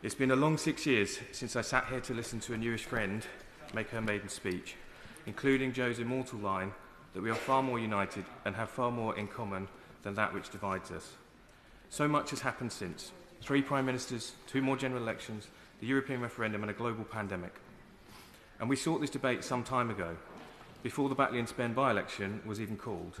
It's been a long six years since I sat here to listen to a newish friend make her maiden speech, including Joe's immortal line that we are far more united and have far more in common than that which divides us. So much has happened since three prime ministers, two more general elections, the European referendum, and a global pandemic. And we sought this debate some time ago, before the Batley and Spen by election was even called.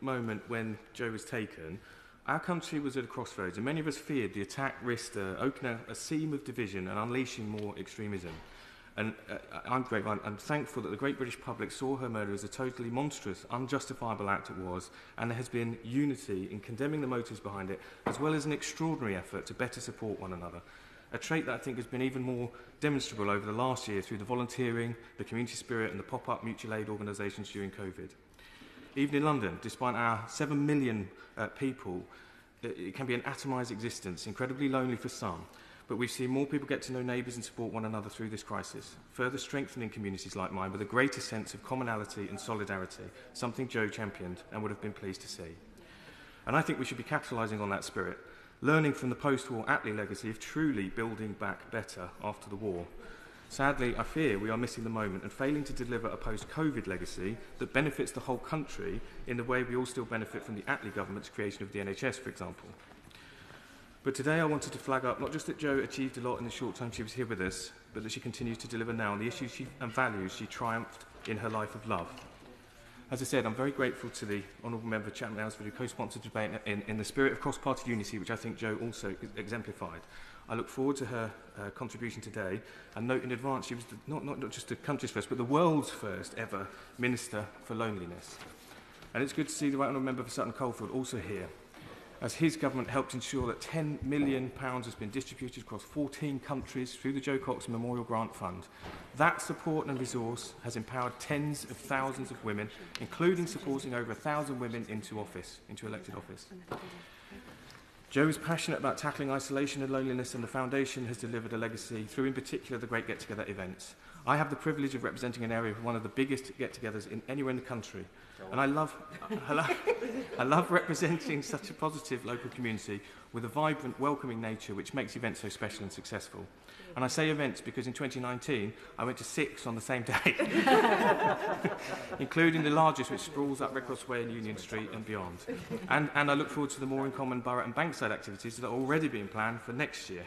moment when Joe was taken, our country was at a crossroads, and many of us feared the attack risked uh, opening a, a seam of division and unleashing more extremism. And uh, I'm grateful and thankful that the great British public saw her murder as a totally monstrous, unjustifiable act it was, and there has been unity in condemning the motives behind it, as well as an extraordinary effort to better support one another. A trait that I think has been even more demonstrable over the last year through the volunteering, the community spirit, and the pop up mutual aid organisations during COVID. Even in London, despite our 7 million uh, people, it can be an atomised existence, incredibly lonely for some, but we've seen more people get to know neighbours and support one another through this crisis, further strengthening communities like mine with a greater sense of commonality and solidarity, something Joe championed and would have been pleased to see. And I think we should be capitalising on that spirit, learning from the post-war Attlee legacy of truly building back better after the war. Sadly, I fear we are missing the moment and failing to deliver a post-COVID legacy that benefits the whole country in the way we all still benefit from the Attlee government's creation of the NHS, for example. But today I wanted to flag up not just that Jo achieved a lot in the short time she was here with us, but that she continues to deliver now on the issues she, and values she triumphed in her life of love. As I said, I'm very grateful to the Honourable Member Chapman Ellsford who co-sponsored the debate in, in the spirit of cross-party unity, which I think Jo also e-, exemplified. I look forward to her uh, contribution today and note in advance she was the, not, not, not just the country's first, but the world's first ever Minister for Loneliness. And it's good to see the Right Honourable Member for Sutton Coldfield also here as his government helped ensure that 10 million pounds has been distributed across 14 countries through the Joe Cox Memorial Grant Fund. That support and resource has empowered tens of thousands of women, including supporting over 1,000 women into office, into elected office. Joe is passionate about tackling isolation and loneliness, and the Foundation has delivered a legacy through, in particular, the Great Get Together events. I have the privilege of representing an area with one of the biggest get togethers in anywhere in the country, And I love, I love, I love representing such a positive local community with a vibrant, welcoming nature which makes events so special and successful. And I say events because in 2019 I went to six on the same day, including the largest which sprawls up Record Square and Union Street and beyond. And, and I look forward to the more in common borough and Bankside activities that are already being planned for next year.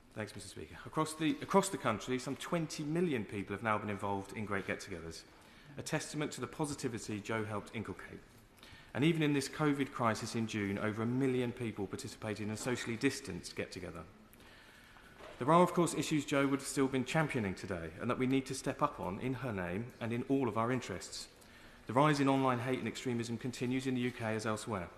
Thanks, Mr Speaker. Across the, across the country, some 20 million people have now been involved in Great Get-togethers, a testament to the positivity Joe helped inculcate. And even in this COVID crisis in June, over a million people participated in a socially distanced get-together. There are, of course, issues Joe would have still been championing today and that we need to step up on in her name and in all of our interests. The rise in online hate and extremism continues in the UK as elsewhere.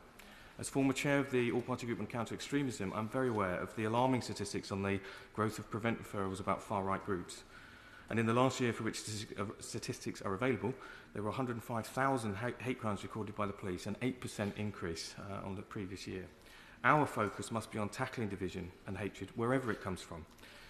As former chair of the All Party Group on Counter Extremism, I'm very aware of the alarming statistics on the growth of prevent referrals about far right groups. And in the last year for which uh, statistics are available, there were 105,000 hate crimes recorded by the police, an 8% increase uh, on the previous year. Our focus must be on tackling division and hatred wherever it comes from,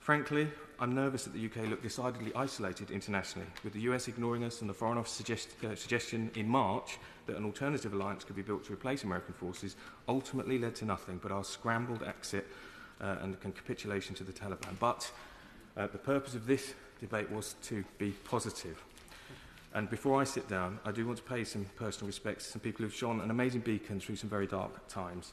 Frankly, I'm nervous that the UK looked decidedly isolated internationally, with the US ignoring us and the Foreign Office suggest, uh, suggestion in March that an alternative alliance could be built to replace American forces ultimately led to nothing but our scrambled exit uh, and, and capitulation to the Taliban. But uh, the purpose of this debate was to be positive. And before I sit down, I do want to pay some personal respects to some people who've shone an amazing beacon through some very dark times.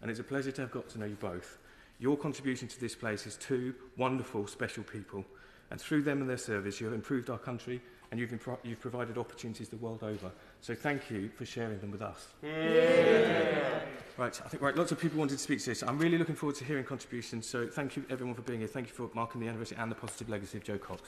and it's a pleasure to have got to know you both. Your contribution to this place is two wonderful, special people, and through them and their service, you have improved our country and you've, you've provided opportunities the world over. So thank you for sharing them with us. Yeah. Right, I think right, lots of people wanted to speak to this. I'm really looking forward to hearing contributions. So thank you everyone for being here. Thank you for marking the anniversary and the positive legacy of Joe Cox.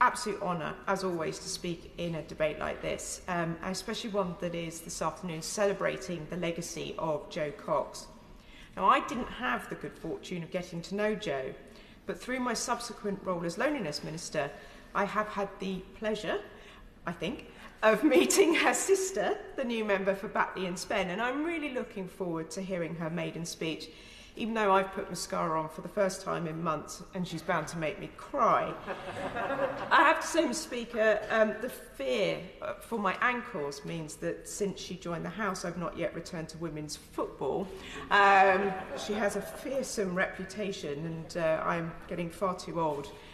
absolute honour, as always, to speak in a debate like this, um, especially one that is this afternoon celebrating the legacy of Joe Cox. Now, I didn't have the good fortune of getting to know Joe, but through my subsequent role as Loneliness Minister, I have had the pleasure, I think, of meeting her sister, the new member for Batley and Spen, and I'm really looking forward to hearing her maiden speech even though I've put mascara on for the first time in months and she's bound to make me cry. I have to say, Ms Speaker, um, the fear uh, for my ankles means that since she joined the House, I've not yet returned to women's football. Um, she has a fearsome reputation and uh, I'm getting far too old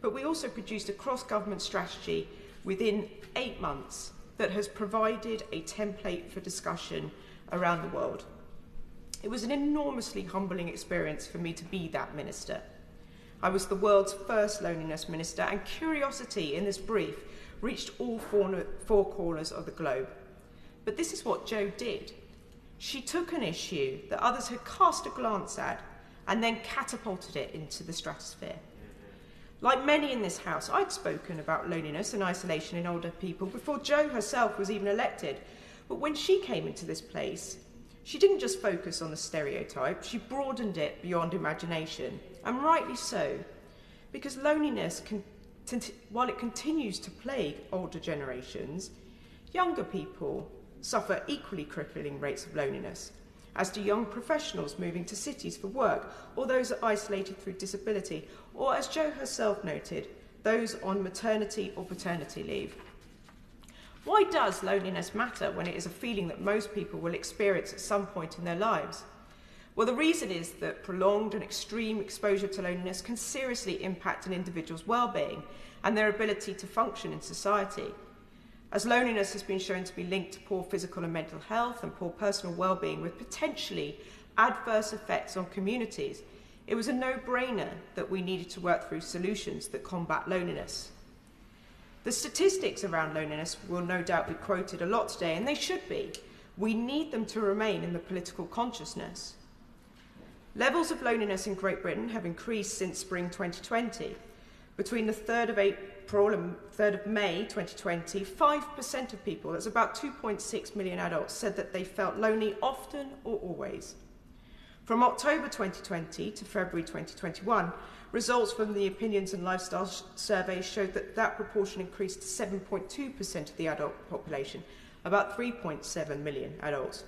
but we also produced a cross-government strategy within eight months that has provided a template for discussion around the world. It was an enormously humbling experience for me to be that minister. I was the world's first loneliness minister, and curiosity in this brief reached all four, four corners of the globe. But this is what Jo did. She took an issue that others had cast a glance at and then catapulted it into the stratosphere. Like many in this house, I'd spoken about loneliness and isolation in older people before Jo herself was even elected. But when she came into this place, she didn't just focus on the stereotype, she broadened it beyond imagination and rightly so, because loneliness, while it continues to plague older generations, younger people suffer equally crippling rates of loneliness, as do young professionals moving to cities for work, or those isolated through disability, or as Jo herself noted, those on maternity or paternity leave. Why does loneliness matter when it is a feeling that most people will experience at some point in their lives? Well, the reason is that prolonged and extreme exposure to loneliness can seriously impact an individual's well-being and their ability to function in society. As loneliness has been shown to be linked to poor physical and mental health and poor personal well-being with potentially adverse effects on communities, it was a no-brainer that we needed to work through solutions that combat loneliness. The statistics around loneliness will no doubt be quoted a lot today, and they should be. We need them to remain in the political consciousness. Levels of loneliness in Great Britain have increased since spring 2020. Between the 3rd of April and 3rd of May 2020, 5% of people, that's about 2.6 million adults, said that they felt lonely often or always. From October 2020 to February 2021, results from the Opinions and Lifestyle Survey showed that that proportion increased to 7.2% of the adult population, about 3.7 million adults.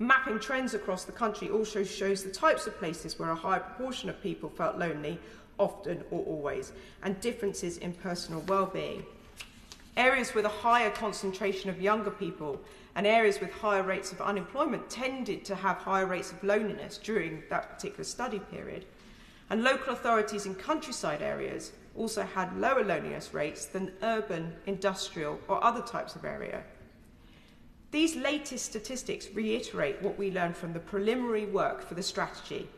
Mapping trends across the country also shows the types of places where a higher proportion of people felt lonely, often or always, and differences in personal well-being. Areas with a higher concentration of younger people and areas with higher rates of unemployment tended to have higher rates of loneliness during that particular study period. And local authorities in countryside areas also had lower loneliness rates than urban, industrial, or other types of area these latest statistics reiterate what we learned from the preliminary work for the strategy,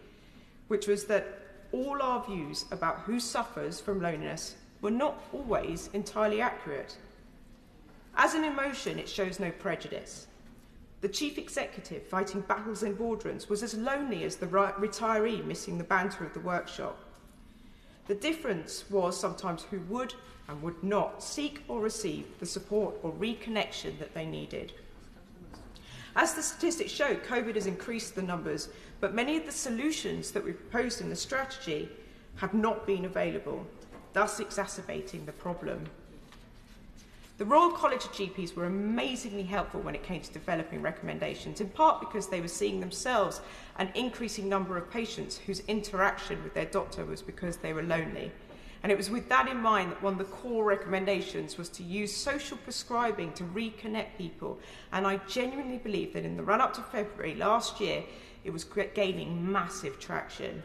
which was that all our views about who suffers from loneliness were not always entirely accurate. As an emotion, it shows no prejudice. The chief executive fighting battles in boardrooms was as lonely as the retiree missing the banter of the workshop. The difference was sometimes who would and would not seek or receive the support or reconnection that they needed. As the statistics show, COVID has increased the numbers, but many of the solutions that we proposed in the strategy have not been available, thus exacerbating the problem. The Royal College of GPs were amazingly helpful when it came to developing recommendations, in part because they were seeing themselves an increasing number of patients whose interaction with their doctor was because they were lonely. And it was with that in mind that one of the core recommendations was to use social prescribing to reconnect people. And I genuinely believe that in the run up to February last year, it was gaining massive traction.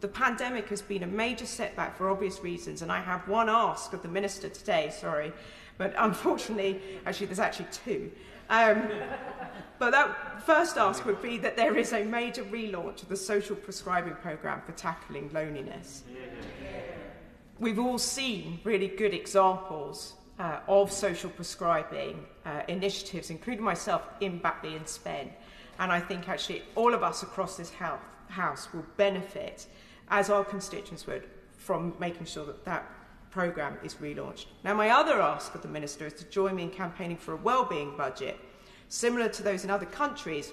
The pandemic has been a major setback for obvious reasons, and I have one ask of the Minister today, sorry, but unfortunately, actually, there's actually two. Um, but that first ask would be that there is a major relaunch of the social prescribing programme for tackling loneliness. Yeah. We've all seen really good examples uh, of social prescribing uh, initiatives, including myself in Batley and Spen. And I think actually all of us across this health, house will benefit, as our constituents would, from making sure that that programme is relaunched. Now, my other ask of the Minister is to join me in campaigning for a wellbeing budget, similar to those in other countries,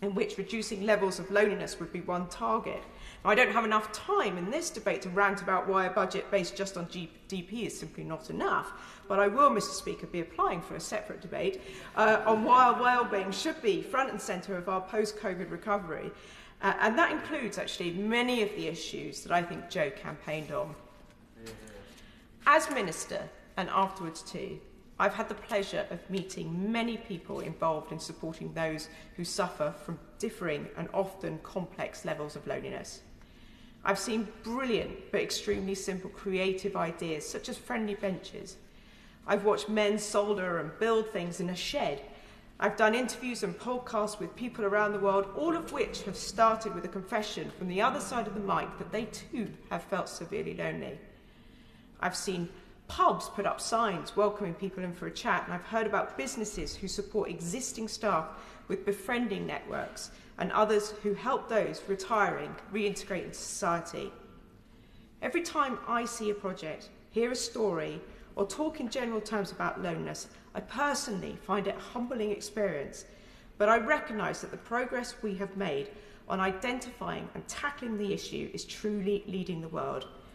in which reducing levels of loneliness would be one target Now, I don't have enough time in this debate to rant about why a budget based just on GDP is simply not enough, but I will, Mr Speaker, be applying for a separate debate uh, on why well-being should be front and centre of our post-COVID recovery. Uh, and that includes, actually, many of the issues that I think Joe campaigned on. As Minister, and afterwards too, I've had the pleasure of meeting many people involved in supporting those who suffer from differing and often complex levels of loneliness. I've seen brilliant but extremely simple creative ideas, such as friendly benches. I've watched men solder and build things in a shed. I've done interviews and podcasts with people around the world, all of which have started with a confession from the other side of the mic that they too have felt severely lonely. I've seen pubs put up signs welcoming people in for a chat, and I've heard about businesses who support existing staff with befriending networks and others who help those retiring reintegrate into society. Every time I see a project, hear a story, or talk in general terms about loneliness, I personally find it a humbling experience, but I recognise that the progress we have made on identifying and tackling the issue is truly leading the world.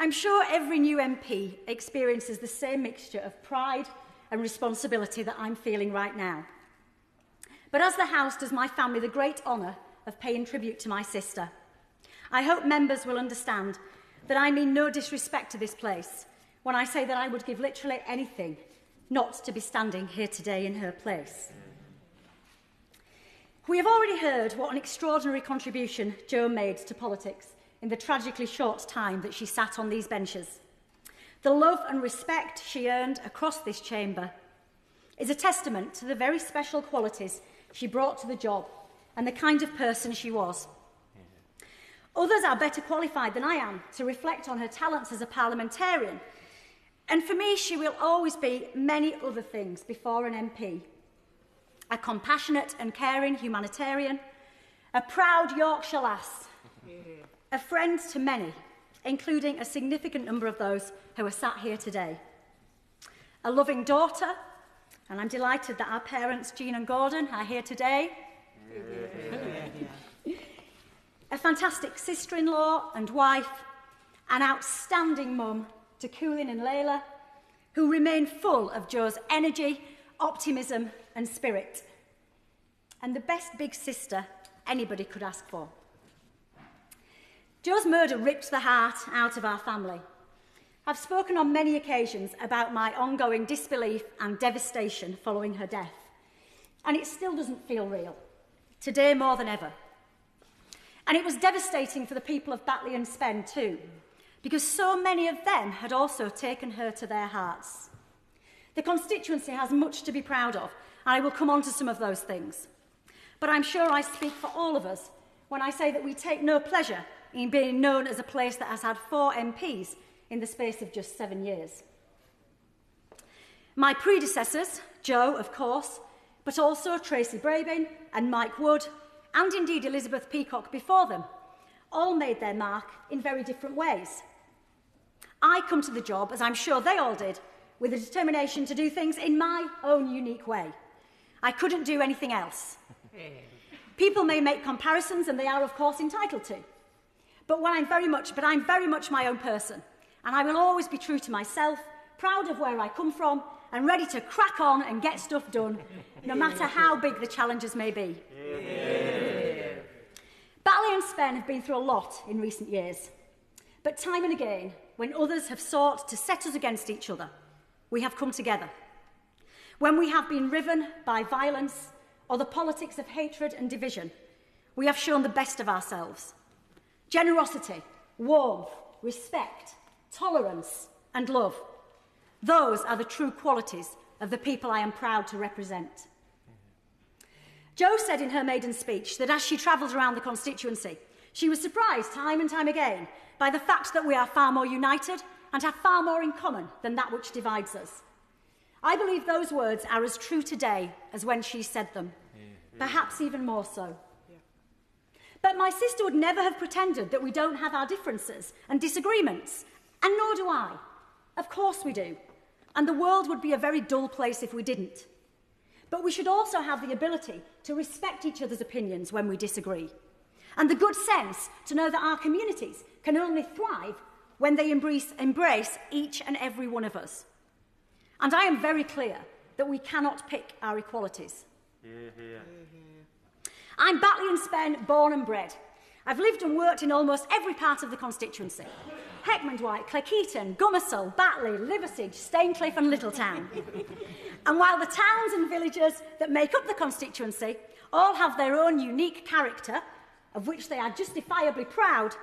I'm sure every new MP experiences the same mixture of pride and responsibility that I'm feeling right now. But as the House does my family the great honour of paying tribute to my sister, I hope members will understand that I mean no disrespect to this place when I say that I would give literally anything not to be standing here today in her place. We have already heard what an extraordinary contribution Joe made to politics in the tragically short time that she sat on these benches. The love and respect she earned across this chamber is a testament to the very special qualities she brought to the job and the kind of person she was. Others are better qualified than I am to reflect on her talents as a parliamentarian. And for me, she will always be many other things before an MP. A compassionate and caring humanitarian, a proud Yorkshire lass, a friend to many, including a significant number of those who are sat here today. A loving daughter, and I'm delighted that our parents, Jean and Gordon, are here today. a fantastic sister-in-law and wife, an outstanding mum to Coolin and Layla, who remain full of Joe's energy, optimism and spirit. And the best big sister anybody could ask for. Joe's murder ripped the heart out of our family. I've spoken on many occasions about my ongoing disbelief and devastation following her death, and it still doesn't feel real, today more than ever. And it was devastating for the people of Batley and Spen too, because so many of them had also taken her to their hearts. The constituency has much to be proud of, and I will come on to some of those things. But I'm sure I speak for all of us when I say that we take no pleasure in being known as a place that has had four MPs in the space of just seven years. My predecessors, Joe, of course, but also Tracy Brabin and Mike Wood, and indeed Elizabeth Peacock before them, all made their mark in very different ways. I come to the job, as I'm sure they all did, with a determination to do things in my own unique way. I couldn't do anything else. People may make comparisons, and they are, of course, entitled to but when I'm very much, but I'm very much my own person. And I will always be true to myself, proud of where I come from, and ready to crack on and get stuff done, no matter how big the challenges may be. Yeah. Bally and Sven have been through a lot in recent years. But time and again, when others have sought to set us against each other, we have come together. When we have been riven by violence or the politics of hatred and division, we have shown the best of ourselves generosity, warmth, respect, tolerance and love. Those are the true qualities of the people I am proud to represent. Jo said in her maiden speech that as she travels around the constituency, she was surprised time and time again by the fact that we are far more united and have far more in common than that which divides us. I believe those words are as true today as when she said them, perhaps even more so. But my sister would never have pretended that we don't have our differences and disagreements. And nor do I. Of course we do. And the world would be a very dull place if we didn't. But we should also have the ability to respect each other's opinions when we disagree. And the good sense to know that our communities can only thrive when they embrace, embrace each and every one of us. And I am very clear that we cannot pick our equalities. Yeah, yeah. Mm -hmm. I'm Batley and Spen, born and bred. I've lived and worked in almost every part of the constituency. Heckmondwike, Cleckheaton, Gummersall, Batley, Liversidge, Staincliffe and Littletown. and while the towns and villages that make up the constituency all have their own unique character, of which they are justifiably proud,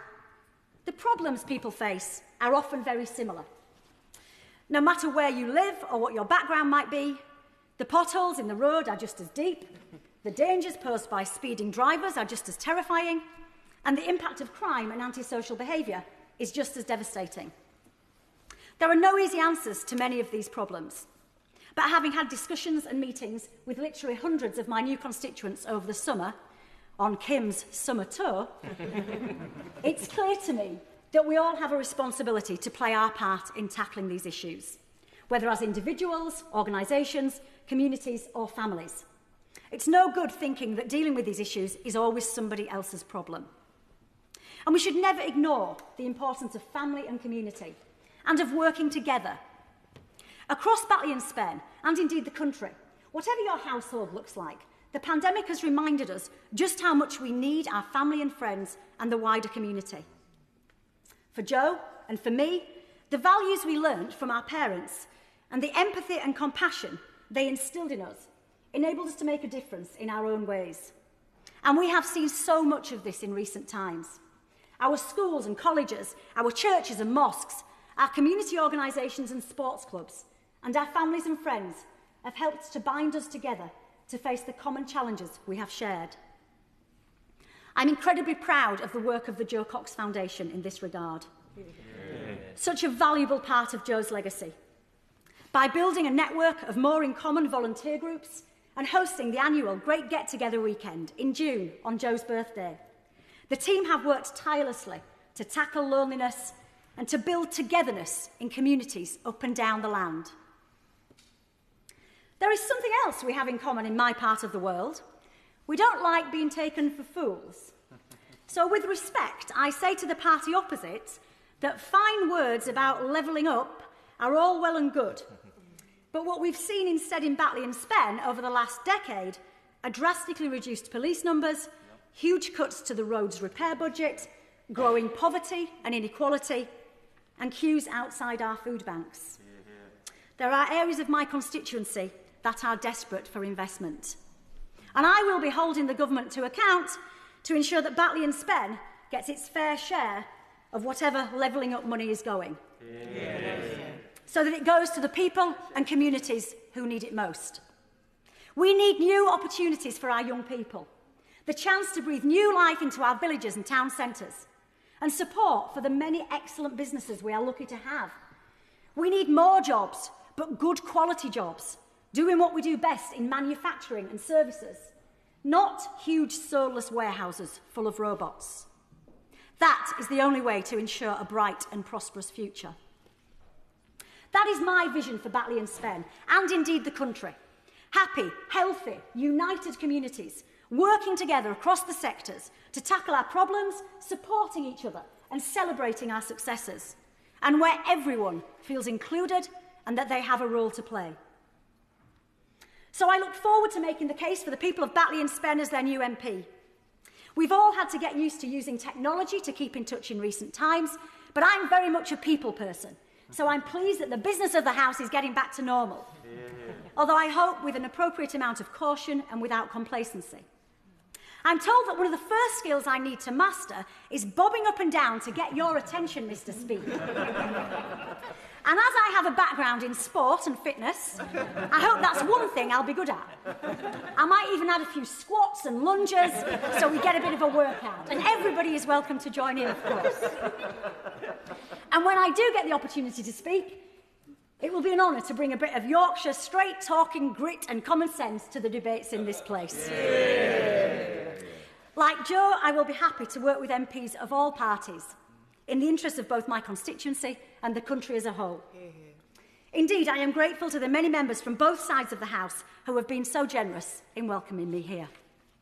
the problems people face are often very similar. No matter where you live or what your background might be, the potholes in the road are just as deep, The dangers posed by speeding drivers are just as terrifying, and the impact of crime and antisocial behaviour is just as devastating. There are no easy answers to many of these problems, but having had discussions and meetings with literally hundreds of my new constituents over the summer on Kim's summer tour, it's clear to me that we all have a responsibility to play our part in tackling these issues, whether as individuals, organisations, communities or families. It's no good thinking that dealing with these issues is always somebody else's problem. And we should never ignore the importance of family and community and of working together. Across Batley and Spen, and indeed the country, whatever your household looks like, the pandemic has reminded us just how much we need our family and friends and the wider community. For Joe and for me, the values we learned from our parents and the empathy and compassion they instilled in us enabled us to make a difference in our own ways. And we have seen so much of this in recent times. Our schools and colleges, our churches and mosques, our community organisations and sports clubs, and our families and friends have helped to bind us together to face the common challenges we have shared. I'm incredibly proud of the work of the Joe Cox Foundation in this regard. Yeah. Such a valuable part of Joe's legacy. By building a network of more in common volunteer groups, and hosting the annual Great Get Together weekend in June on Joe's birthday. The team have worked tirelessly to tackle loneliness and to build togetherness in communities up and down the land. There is something else we have in common in my part of the world. We don't like being taken for fools. So, with respect, I say to the party opposite that fine words about levelling up are all well and good. But what we've seen instead in Batley and Spen over the last decade are drastically reduced police numbers, huge cuts to the roads repair budget, growing poverty and inequality, and queues outside our food banks. There are areas of my constituency that are desperate for investment. And I will be holding the government to account to ensure that Batley and Spen gets its fair share of whatever levelling up money is going. Yeah so that it goes to the people and communities who need it most. We need new opportunities for our young people, the chance to breathe new life into our villages and town centres, and support for the many excellent businesses we are lucky to have. We need more jobs, but good quality jobs, doing what we do best in manufacturing and services, not huge soulless warehouses full of robots. That is the only way to ensure a bright and prosperous future. That is my vision for Batley and Sven, and indeed the country. Happy, healthy, united communities, working together across the sectors to tackle our problems, supporting each other and celebrating our successes, and where everyone feels included and that they have a role to play. So I look forward to making the case for the people of Batley and Spen as their new MP. We've all had to get used to using technology to keep in touch in recent times, but I'm very much a people person, So I'm pleased that the business of the House is getting back to normal. Yeah. Although I hope with an appropriate amount of caution and without complacency. I'm told that one of the first skills I need to master is bobbing up and down to get your attention, Mr. Speaker. And as I have a background in sport and fitness, I hope that's one thing I'll be good at. I might even add a few squats and lunges so we get a bit of a workout. And everybody is welcome to join in, of course. And when I do get the opportunity to speak, it will be an honour to bring a bit of Yorkshire straight talking grit and common sense to the debates in this place. Yeah. Like Joe, I will be happy to work with MPs of all parties in the interests of both my constituency and the country as a whole. Mm-hmm. Indeed, I am grateful to the many members from both sides of the House who have been so generous in welcoming me here.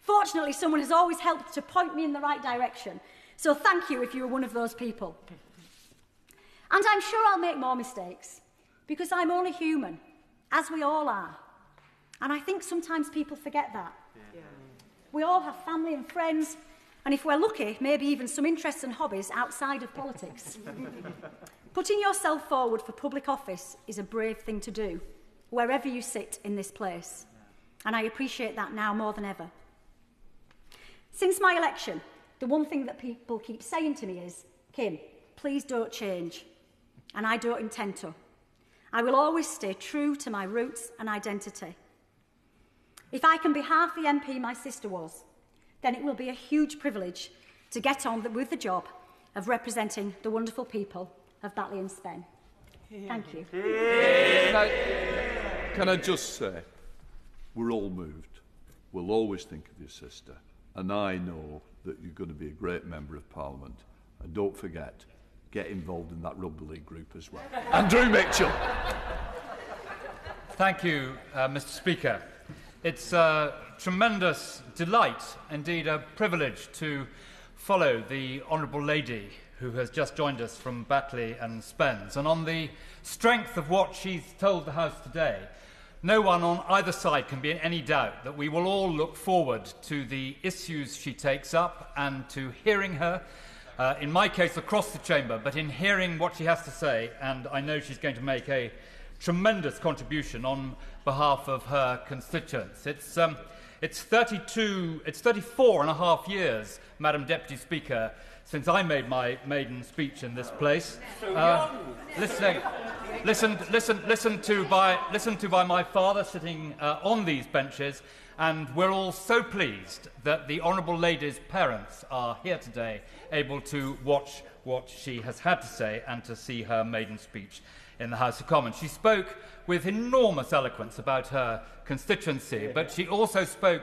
Fortunately, someone has always helped to point me in the right direction. So thank you if you were one of those people. And I'm sure I'll make more mistakes because I'm only human, as we all are. And I think sometimes people forget that. Yeah. We all have family and friends, and if we're lucky, maybe even some interests and hobbies outside of politics. Putting yourself forward for public office is a brave thing to do, wherever you sit in this place. And I appreciate that now more than ever. Since my election, the one thing that people keep saying to me is, Kim, please don't change. And I don't intend to. I will always stay true to my roots and identity. If I can be half the MP my sister was, then it will be a huge privilege to get on with the job of representing the wonderful people of Batley and Spen. Thank you. Can I, can I just say, we're all moved. We'll always think of your sister. And I know that you're going to be a great member of Parliament. And don't forget, get involved in that rugby league group as well. Andrew Mitchell. Thank you, uh, Mr. Speaker. It's a tremendous delight, indeed a privilege, to follow the Honourable Lady who has just joined us from Batley and Spence. And on the strength of what she's told the House today, no one on either side can be in any doubt that we will all look forward to the issues she takes up and to hearing her, uh, in my case across the chamber, but in hearing what she has to say. And I know she's going to make a tremendous contribution on behalf of her constituents. It's, um, it's, 32, it's 34 and a half years, Madam Deputy Speaker, since I made my maiden speech in this place. Uh, listening, listened, listened, listened, to by, listened to by my father sitting uh, on these benches, and we're all so pleased that the Honourable Lady's parents are here today, able to watch what she has had to say and to see her maiden speech in the House of Commons. She spoke with enormous eloquence about her constituency, but she also spoke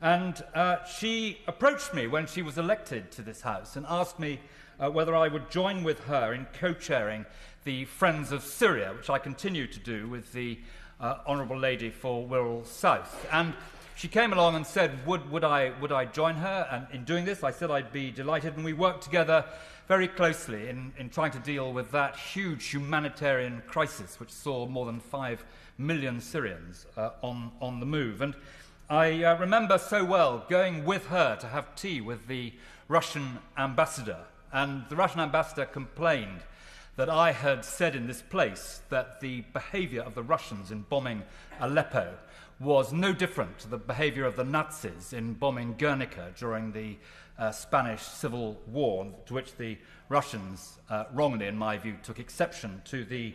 And uh, she approached me when she was elected to this house and asked me uh, whether I would join with her in co chairing the Friends of Syria, which I continue to do with the uh, Honourable Lady for Wirral South. And she came along and said, would, would, I, would I join her? And in doing this, I said I'd be delighted. And we worked together very closely in, in trying to deal with that huge humanitarian crisis, which saw more than five million Syrians uh, on, on the move. And I uh, remember so well going with her to have tea with the Russian ambassador. And the Russian ambassador complained that I had said in this place that the behavior of the Russians in bombing Aleppo was no different to the behavior of the Nazis in bombing Guernica during the uh, Spanish Civil War, to which the Russians, uh, wrongly in my view, took exception to the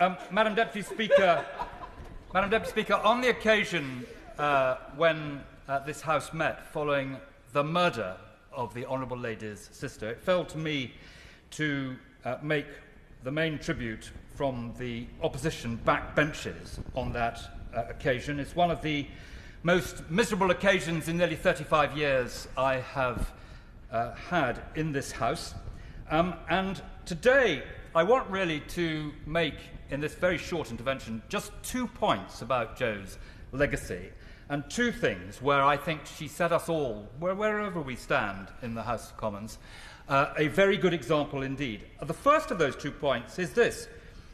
um, Madam Deputy Speaker, Madam Deputy Speaker, on the occasion uh, when uh, this House met following the murder of the Honourable Lady's sister, it fell to me to uh, make the main tribute from the opposition backbenches on that uh, occasion. It's one of the most miserable occasions in nearly 35 years I have uh, had in this House. Um, and today, I want really to make, in this very short intervention, just two points about Joe's legacy and two things where I think she set us all, wherever we stand in the House of Commons, uh, a very good example indeed. The first of those two points is this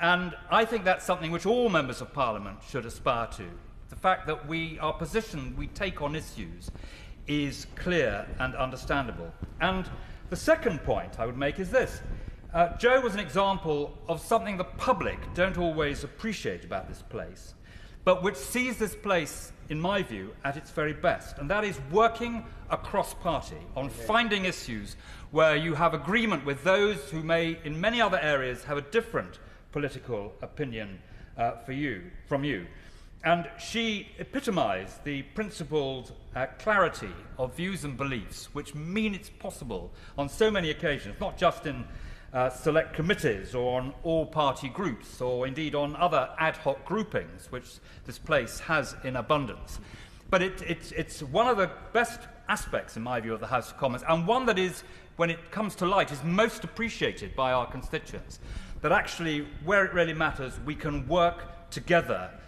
And I think that's something which all members of parliament should aspire to. The fact that we, our position we take on issues is clear and understandable. And the second point I would make is this. Uh, Joe was an example of something the public don't always appreciate about this place, but which sees this place, in my view, at its very best, and that is working across party on finding issues where you have agreement with those who may, in many other areas, have a different political opinion uh, for you, from you. And she epitomized the principled uh, clarity of views and beliefs, which mean it's possible on so many occasions, not just in uh, select committees or on all party groups or indeed on other ad hoc groupings, which this place has in abundance. But it, it, it's one of the best aspects, in my view, of the House of Commons, and one that is when it comes to light, is most appreciated by our constituents. That actually, where it really matters, we can work together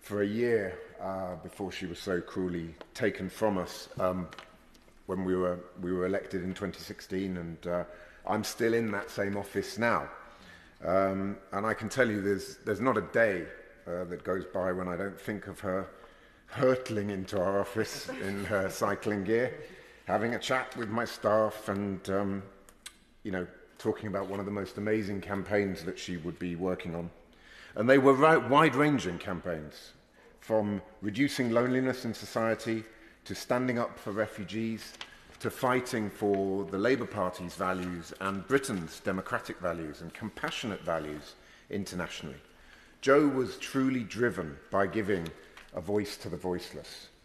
for a year uh, before she was so cruelly taken from us um, when we were, we were elected in 2016, and uh, I'm still in that same office now. Um, and I can tell you there's, there's not a day uh, that goes by when I don't think of her hurtling into our office in her cycling gear, having a chat with my staff and, um, you know, talking about one of the most amazing campaigns that she would be working on. And they were wide-ranging campaigns, from reducing loneliness in society to standing up for refugees to fighting for the Labour Party's values and Britain's democratic values and compassionate values internationally. Joe was truly driven by giving a voice to the voiceless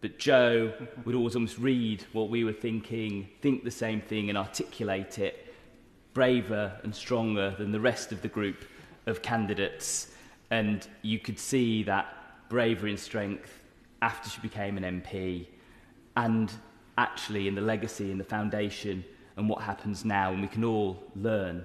but Joe would always almost read what we were thinking, think the same thing, and articulate it braver and stronger than the rest of the group of candidates. And you could see that bravery and strength after she became an MP and actually in the legacy and the foundation and what happens now. And we can all learn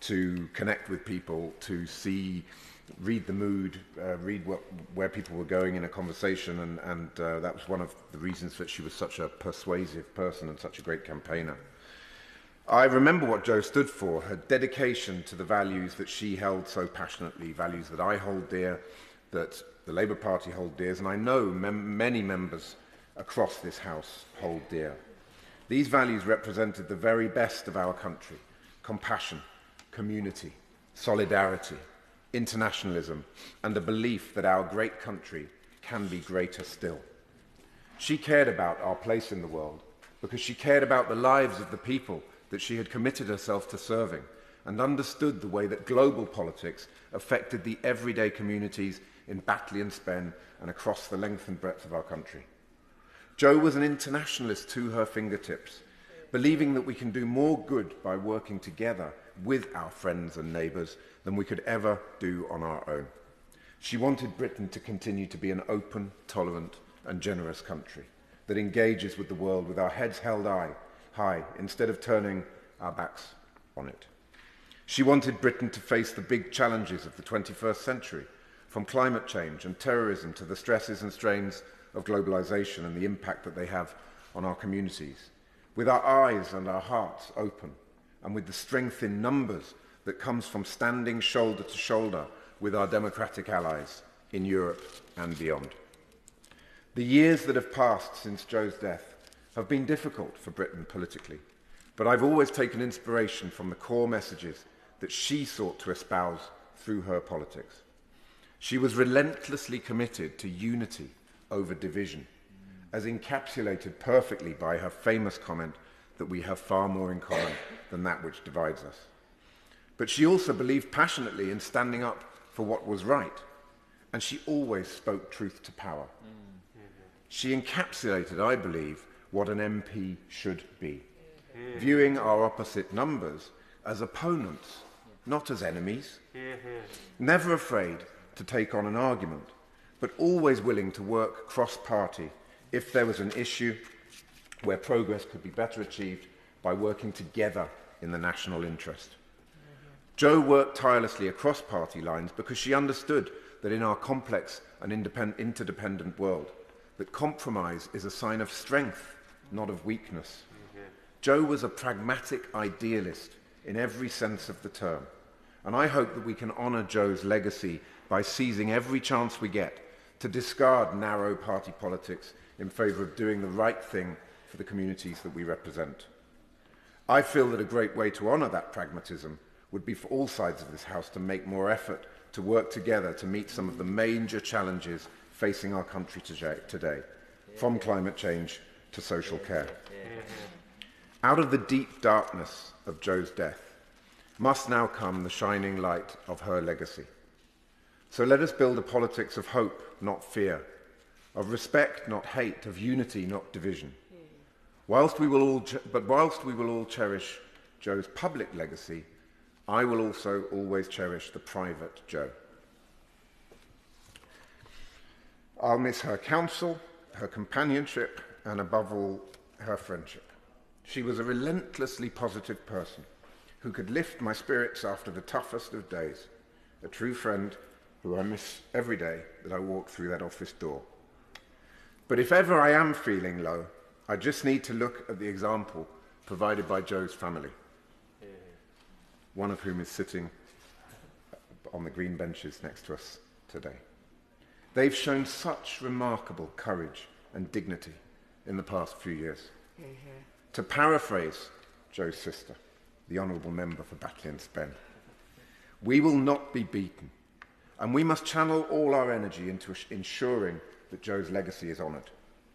to connect with people, to see, read the mood, uh, read what, where people were going in a conversation, and, and uh, that was one of the reasons that she was such a persuasive person and such a great campaigner. I remember what Jo stood for, her dedication to the values that she held so passionately, values that I hold dear, that the Labour Party hold dear, and I know mem many members across this House hold dear. These values represented the very best of our country, compassion, community, solidarity, internationalism, and a belief that our great country can be greater still. She cared about our place in the world because she cared about the lives of the people that she had committed herself to serving and understood the way that global politics affected the everyday communities in Batley and Spen and across the length and breadth of our country. Jo was an internationalist to her fingertips, believing that we can do more good by working together with our friends and neighbours than we could ever do on our own. She wanted Britain to continue to be an open, tolerant and generous country that engages with the world with our heads held high high instead of turning our backs on it. She wanted Britain to face the big challenges of the 21st century, from climate change and terrorism to the stresses and strains of globalization and the impact that they have on our communities, with our eyes and our hearts open, and with the strength in numbers that comes from standing shoulder to shoulder with our democratic allies in Europe and beyond. The years that have passed since Joe's death have been difficult for Britain politically, but I've always taken inspiration from the core messages that she sought to espouse through her politics. She was relentlessly committed to unity over division, as encapsulated perfectly by her famous comment that we have far more in common than that which divides us. But she also believed passionately in standing up for what was right, and she always spoke truth to power. Mm. She encapsulated, I believe, what an MP should be, mm. viewing our opposite numbers as opponents, not as enemies, mm never afraid to take on an argument, but always willing to work cross-party if there was an issue where progress could be better achieved by working together in the national interest. Joe worked tirelessly across party lines because she understood that in our complex and interdependent world, that compromise is a sign of strength not of weakness. Joe was a pragmatic idealist in every sense of the term. And I hope that we can honour Joe's legacy by seizing every chance we get to discard narrow party politics in favour of doing the right thing for the communities that we represent. I feel that a great way to honour that pragmatism would be for all sides of this House to make more effort to work together to meet some of the major challenges facing our country today, from climate change to social care. Out of the deep darkness of Joe's death must now come the shining light of her legacy. So let us build a politics of hope, not fear, of respect, not hate, of unity, not division. Whilst we will all but whilst we will all cherish Joe's public legacy, I will also always cherish the private Joe. I'll miss her counsel, her companionship, and above all, her friendship. She was a relentlessly positive person who could lift my spirits after the toughest of days, a true friend who I miss every day that I walk through that office door. But if ever I am feeling low, I just need to look at the example provided by Joe's family, one of whom is sitting on the green benches next to us today. They've shown such remarkable courage and dignity in the past few years. To paraphrase Joe's sister, the Honourable Member for Batley and Spen, we will not be beaten, and we must channel all our energy into ensuring that Joe's legacy is honoured.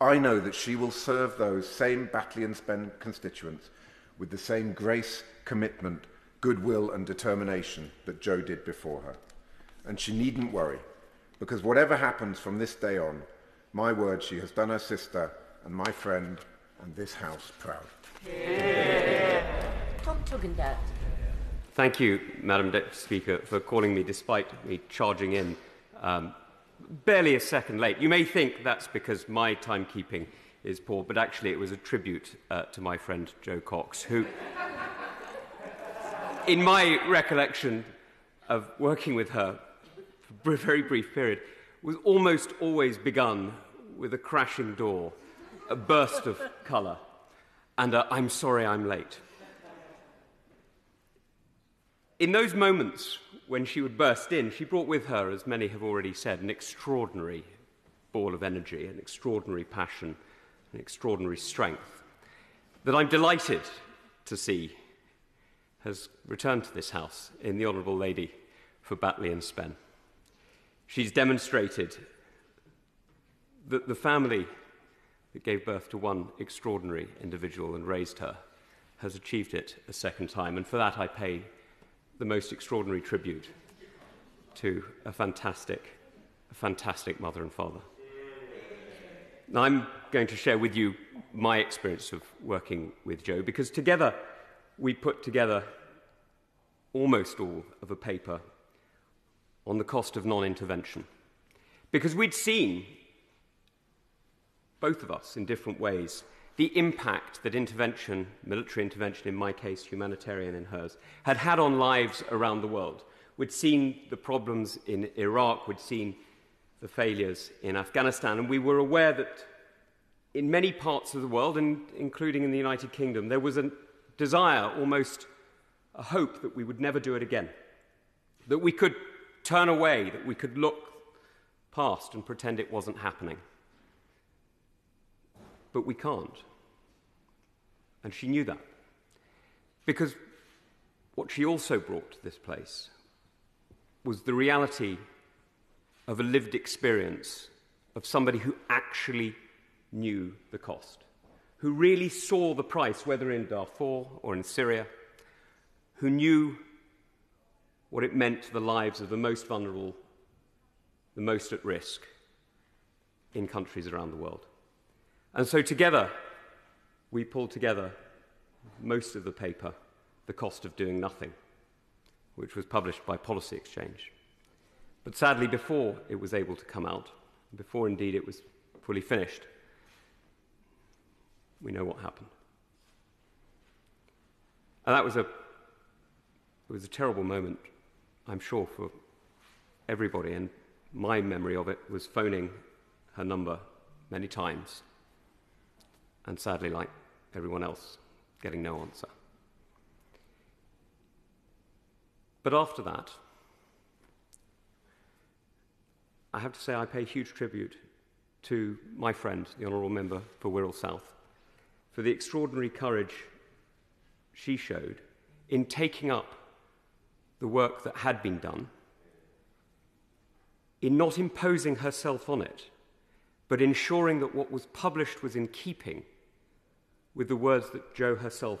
I know that she will serve those same Batley and Spen constituents with the same grace, commitment, goodwill, and determination that Jo did before her. And she needn't worry, because whatever happens from this day on, my word, she has done her sister and my friend and this House proud. Thank you, Madam Deputy Speaker, for calling me despite me charging in um, barely a second late. You may think that's because my timekeeping is poor, but actually it was a tribute uh, to my friend Joe Cox, who, in my recollection of working with her for a very brief period, was almost always begun with a crashing door a burst of colour and a, uh, I'm sorry I'm late. In those moments when she would burst in, she brought with her, as many have already said, an extraordinary ball of energy, an extraordinary passion, an extraordinary strength that I'm delighted to see has returned to this house in the Honourable Lady for Batley and Spen. She's demonstrated that the family that gave birth to one extraordinary individual and raised her, has achieved it a second time. And for that, I pay the most extraordinary tribute to a fantastic, a fantastic mother and father. Now, I'm going to share with you my experience of working with Joe because together we put together almost all of a paper on the cost of non intervention. Because we'd seen both of us in different ways, the impact that intervention, military intervention in my case, humanitarian in hers, had had on lives around the world. We'd seen the problems in Iraq, we'd seen the failures in Afghanistan, and we were aware that in many parts of the world, and including in the United Kingdom, there was a desire, almost a hope, that we would never do it again, that we could turn away, that we could look past and pretend it wasn't happening but we can't. And she knew that. Because what she also brought to this place was the reality of a lived experience of somebody who actually knew the cost, who really saw the price, whether in Darfur or in Syria, who knew what it meant to the lives of the most vulnerable, the most at risk in countries around the world. And so together, we pulled together most of the paper, The Cost of Doing Nothing, which was published by Policy Exchange. But sadly, before it was able to come out, before indeed it was fully finished, we know what happened. And that was a, it was a terrible moment, I'm sure, for everybody. And my memory of it was phoning her number many times and sadly, like everyone else, getting no answer. But after that, I have to say I pay huge tribute to my friend, the Honourable Member for Wirral South, for the extraordinary courage she showed in taking up the work that had been done, in not imposing herself on it, but ensuring that what was published was in keeping with the words that Jo herself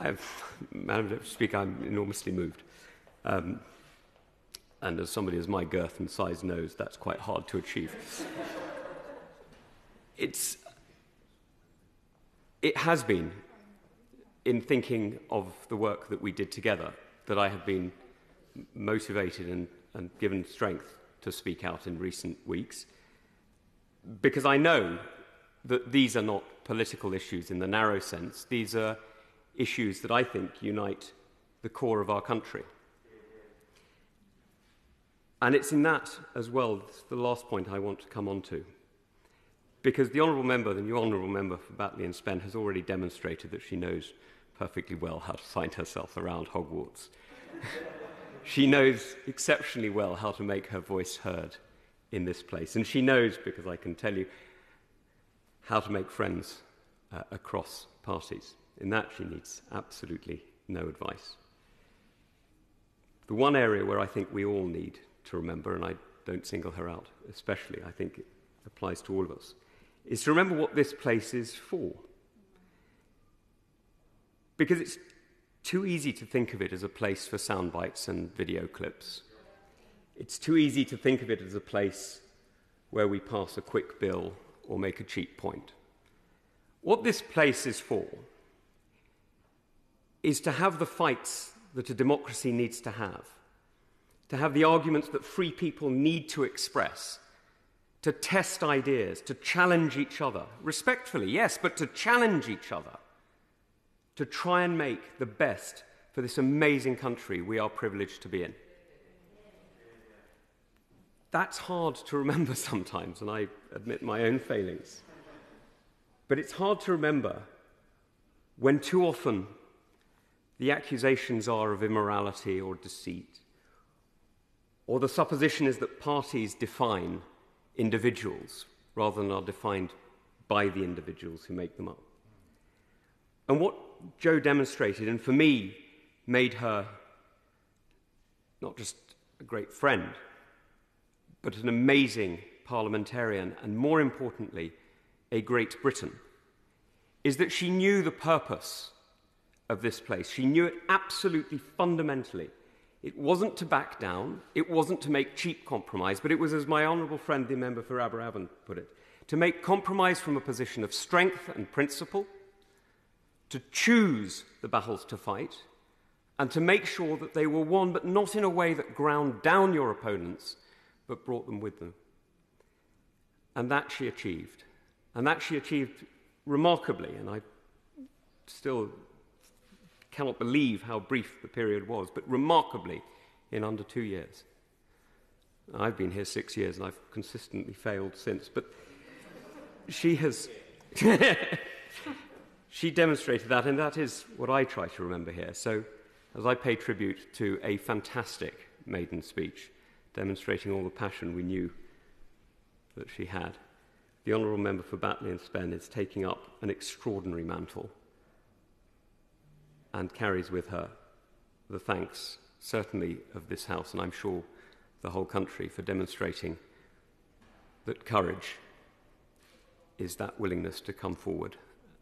I've, Madam Speaker, I'm enormously moved. Um, and as somebody as my girth and size knows, that's quite hard to achieve. it's, it has been in thinking of the work that we did together that I have been motivated and, and given strength to speak out in recent weeks because I know that these are not political issues in the narrow sense. These are issues that I think unite the core of our country. And it's in that as well, the last point I want to come on to. Because the Honourable Member, the new Honourable Member for Batley and Spen, has already demonstrated that she knows perfectly well how to find herself around Hogwarts. she knows exceptionally well how to make her voice heard in this place. And she knows, because I can tell you, how to make friends uh, across parties. In that, she needs absolutely no advice. The one area where I think we all need to remember, and I don't single her out especially, I think it applies to all of us, is to remember what this place is for. Because it's too easy to think of it as a place for sound bites and video clips. It's too easy to think of it as a place where we pass a quick bill or make a cheap point. What this place is for is to have the fights that a democracy needs to have, to have the arguments that free people need to express, to test ideas, to challenge each other, respectfully, yes, but to challenge each other to try and make the best for this amazing country we are privileged to be in. That's hard to remember sometimes, and I admit my own failings. But it's hard to remember when too often the accusations are of immorality or deceit, or the supposition is that parties define individuals rather than are defined by the individuals who make them up. And what Joe demonstrated, and for me, made her not just a great friend, but an amazing parliamentarian, and more importantly, a great Briton, is that she knew the purpose of this place. She knew it absolutely fundamentally. It wasn't to back down, it wasn't to make cheap compromise, but it was, as my honourable friend, the member for Aberavon, put it, to make compromise from a position of strength and principle – to choose the battles to fight, and to make sure that they were won, but not in a way that ground down your opponents, but brought them with them. And that she achieved. And that she achieved remarkably, and I still cannot believe how brief the period was, but remarkably in under two years. I've been here six years and I've consistently failed since, but she has. she demonstrated that, and that is what I try to remember here. So, as I pay tribute to a fantastic maiden speech, demonstrating all the passion we knew that she had, the Honourable Member for Batley and Spen is taking up an extraordinary mantle and carries with her the thanks, certainly, of this House, and I'm sure the whole country, for demonstrating that courage is that willingness to come forward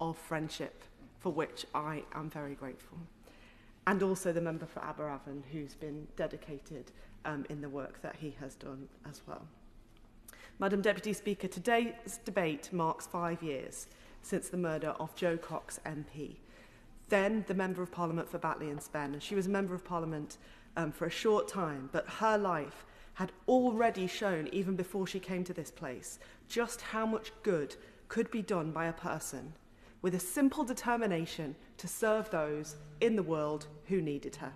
of friendship, for which I am very grateful. And also the member for Aberavon, who's been dedicated um, in the work that he has done as well. Madam Deputy Speaker, today's debate marks five years since the murder of Joe Cox MP, then the Member of Parliament for Batley and Spen. And she was a Member of Parliament um, for a short time, but her life had already shown, even before she came to this place, just how much good could be done by a person with a simple determination to serve those in the world who needed her.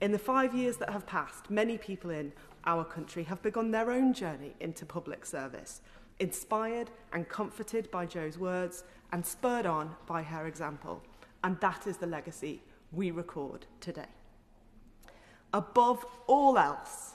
In the five years that have passed, many people in our country have begun their own journey into public service, inspired and comforted by Joe's words and spurred on by her example. And that is the legacy we record today. Above all else,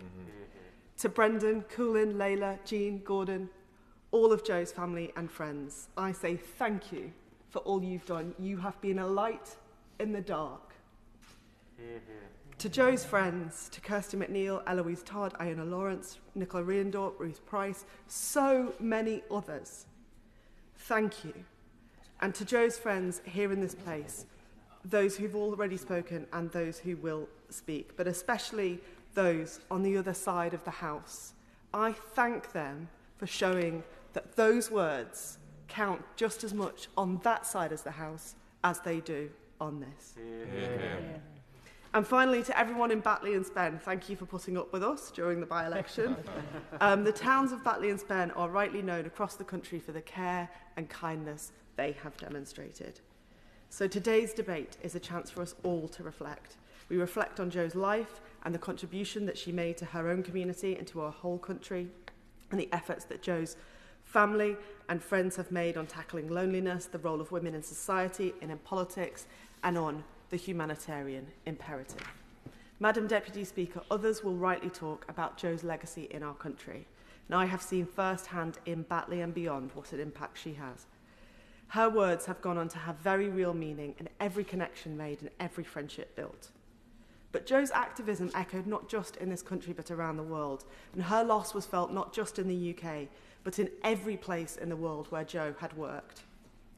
Mm -hmm. To Brendan, Coolin, Layla, Jean, Gordon, all of Joe's family and friends, I say thank you for all you've done. You have been a light in the dark. Mm-hmm. To Joe's friends, to Kirsty McNeil, Eloise Todd, Iona Lawrence, Nicola Riendorp, Ruth Price, so many others, thank you. And to Joe's friends here in this place, those who've already spoken and those who will speak, but especially those on the other side of the House. I thank them for showing that those words count just as much on that side as the House as they do on this. Yeah. Yeah. And finally, to everyone in Batley and Spen, thank you for putting up with us during the by-election. um, the towns of Batley and Spen are rightly known across the country for the care and kindness they have demonstrated. So today's debate is a chance for us all to reflect. We reflect on Jo's life and the contribution that she made to her own community and to our whole country, and the efforts that Jo's family and friends have made on tackling loneliness, the role of women in society and in politics, and on the humanitarian imperative. Madam Deputy Speaker, others will rightly talk about Jo's legacy in our country. Now I have seen firsthand in Batley and beyond what an impact she has. Her words have gone on to have very real meaning in every connection made and every friendship built. But Jo's activism echoed not just in this country but around the world, and her loss was felt not just in the UK but in every place in the world where Joe had worked.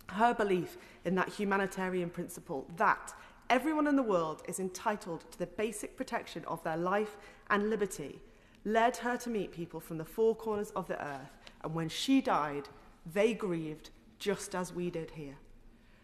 Her belief in that humanitarian principle that everyone in the world is entitled to the basic protection of their life and liberty led her to meet people from the four corners of the earth, and when she died, they grieved just as we did here.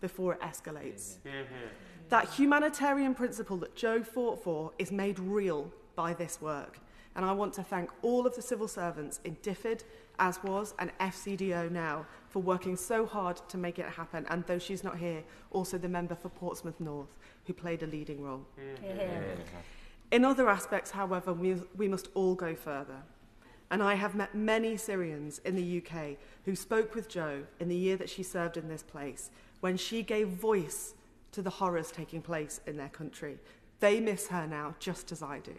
before it escalates. Yeah, yeah. That humanitarian principle that Joe fought for is made real by this work. And I want to thank all of the civil servants in DFID, as was, and FCDO now for working so hard to make it happen. And though she's not here, also the member for Portsmouth North, who played a leading role. Yeah. In other aspects, however, we, we must all go further. And I have met many Syrians in the UK who spoke with Joe in the year that she served in this place when she gave voice to the horrors taking place in their country. They miss her now, just as I do.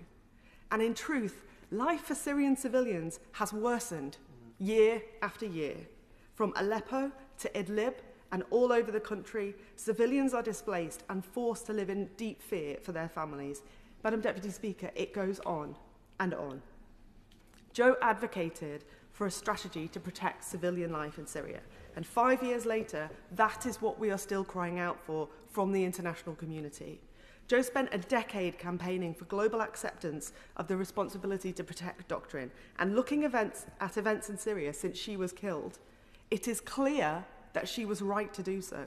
And in truth, life for Syrian civilians has worsened year after year. From Aleppo to Idlib and all over the country, civilians are displaced and forced to live in deep fear for their families. Madam Deputy Speaker, it goes on and on. Joe advocated for a strategy to protect civilian life in Syria. And five years later, that is what we are still crying out for from the international community. Joe spent a decade campaigning for global acceptance of the responsibility to protect doctrine and looking events at events in Syria since she was killed – It is clear that she was right to do so.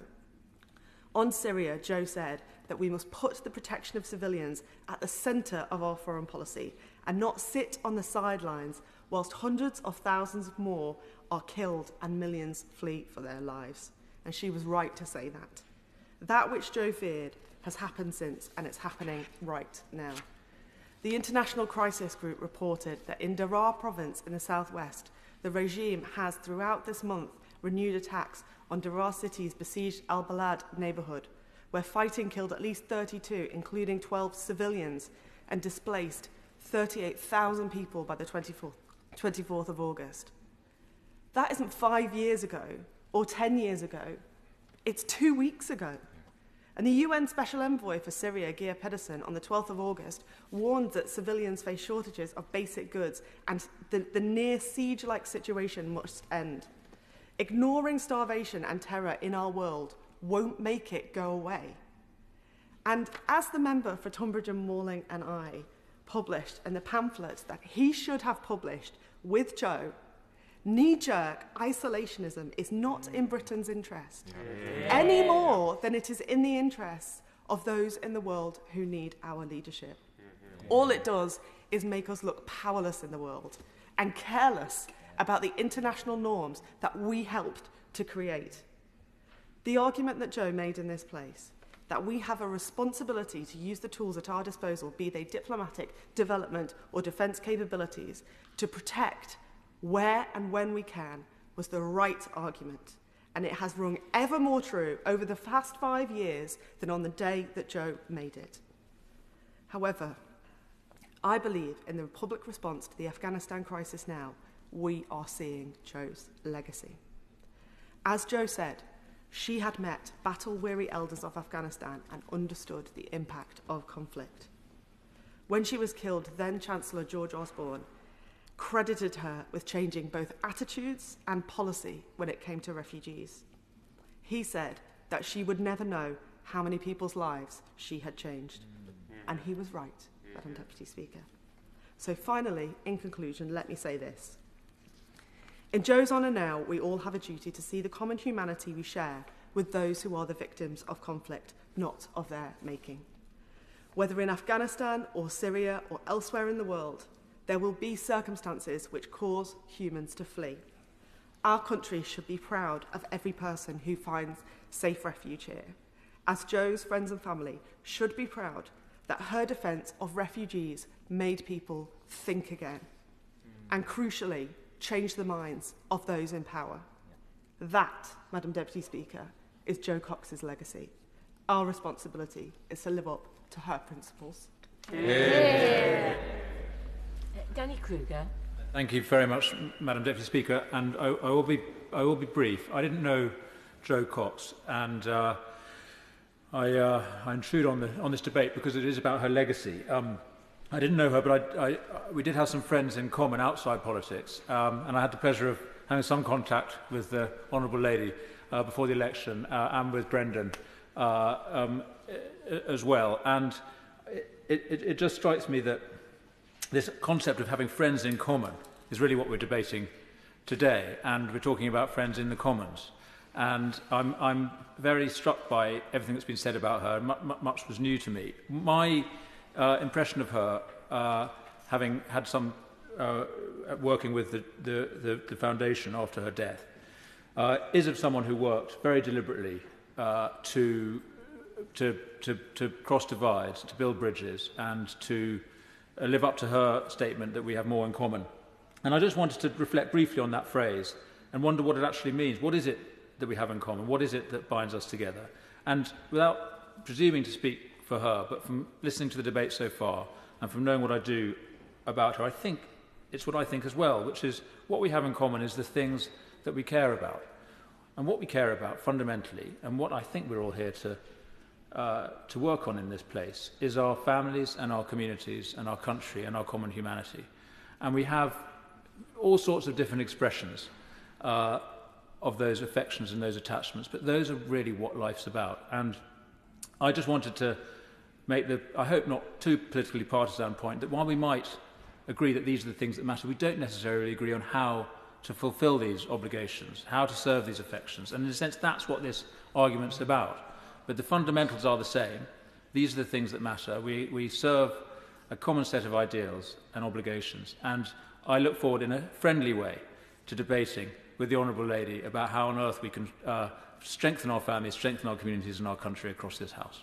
On Syria, Joe said that we must put the protection of civilians at the centre of our foreign policy and not sit on the sidelines whilst hundreds of thousands more are killed and millions flee for their lives. And she was right to say that. That which Joe feared has happened since, and it's happening right now. The International Crisis Group reported that in Daraa province in the southwest, the regime has throughout this month renewed attacks on Daraa City's besieged Al Balad neighbourhood, where fighting killed at least 32, including 12 civilians, and displaced 38,000 people by the 24th, 24th of August. That isn't five years ago or 10 years ago. It's two weeks ago. And the UN Special Envoy for Syria, Geir Pedersen, on the 12th of August, warned that civilians face shortages of basic goods and the, the near siege-like situation must end. Ignoring starvation and terror in our world won't make it go away. And as the member for Tunbridge and Morling and I published in the pamphlet that he should have published with Joe knee jerk isolationism is not in Britain's interest yeah. any more than it is in the interests of those in the world who need our leadership. All it does is make us look powerless in the world and careless about the international norms that we helped to create. The argument that Joe made in this place that we have a responsibility to use the tools at our disposal, be they diplomatic, development, or defence capabilities, to protect where and when we can, was the right argument, and it has rung ever more true over the past five years than on the day that Joe made it. However, I believe in the public response to the Afghanistan crisis now, we are seeing Joe's legacy. As Joe said, she had met battle weary elders of Afghanistan and understood the impact of conflict. When she was killed, then Chancellor George Osborne credited her with changing both attitudes and policy when it came to refugees. He said that she would never know how many people's lives she had changed. And he was right, Madam Deputy Speaker. So finally, in conclusion, let me say this. In Joe's honour now, we all have a duty to see the common humanity we share with those who are the victims of conflict, not of their making. Whether in Afghanistan or Syria or elsewhere in the world, There will be circumstances which cause humans to flee. Our country should be proud of every person who finds safe refuge here. As Joe's friends and family should be proud that her defence of refugees made people think again and, crucially, change the minds of those in power. That, Madam Deputy Speaker, is Joe Cox's legacy. Our responsibility is to live up to her principles. Yeah. Yeah. Danny Kruger. Thank you very much, Madam Deputy Speaker. And I, I, will, be, I will be brief. I didn't know Joe Cox, and uh, I, uh, I intrude on, the, on this debate because it is about her legacy. Um, I didn't know her, but I, I, we did have some friends in common outside politics, um, and I had the pleasure of having some contact with the Honourable Lady uh, before the election uh, and with Brendan uh, um, as well. And it, it, it just strikes me that this concept of having friends in common is really what we're debating today, and we're talking about friends in the Commons. And I'm, I'm very struck by everything that's been said about her. M much was new to me. My uh, impression of her, uh, having had some uh, working with the, the, the, the foundation after her death, uh, is of someone who worked very deliberately uh, to, to, to, to cross divides, to build bridges, and to uh, live up to her statement that we have more in common. And I just wanted to reflect briefly on that phrase and wonder what it actually means. What is it that we have in common? What is it that binds us together? And without presuming to speak for her, but from listening to the debate so far and from knowing what I do about her, I think it's what I think as well, which is what we have in common is the things that we care about. And what we care about fundamentally, and what I think we're all here to uh, to work on in this place is our families and our communities and our country and our common humanity. And we have all sorts of different expressions uh, of those affections and those attachments, but those are really what life's about. And I just wanted to make the, I hope not too politically partisan point, that while we might agree that these are the things that matter, we don't necessarily agree on how to fulfill these obligations, how to serve these affections. And in a sense, that's what this argument's about. But the fundamentals are the same. These are the things that matter. We, we serve a common set of ideals and obligations. And I look forward in a friendly way to debating with the Honourable Lady about how on earth we can uh, strengthen our families, strengthen our communities and our country across this House.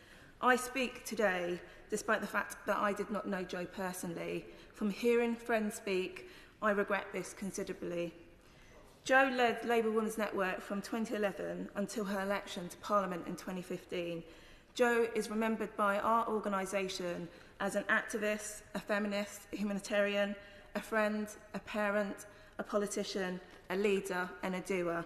I speak today, despite the fact that I did not know Jo personally. From hearing friends speak, I regret this considerably. Jo led Labour Women's Network from 2011 until her election to Parliament in 2015 Jo is remembered by our organisation as an activist, a feminist, a humanitarian, a friend, a parent, a politician, a leader and a doer.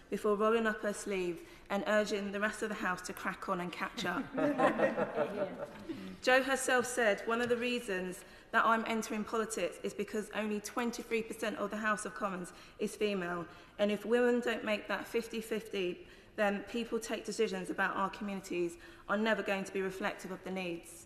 before rolling up her sleeve and urging the rest of the house to crack on and catch up. Jo herself said one of the reasons that I'm entering politics is because only 23% of the House of Commons is female and if women don't make that 50-50 then people take decisions about our communities are never going to be reflective of the needs.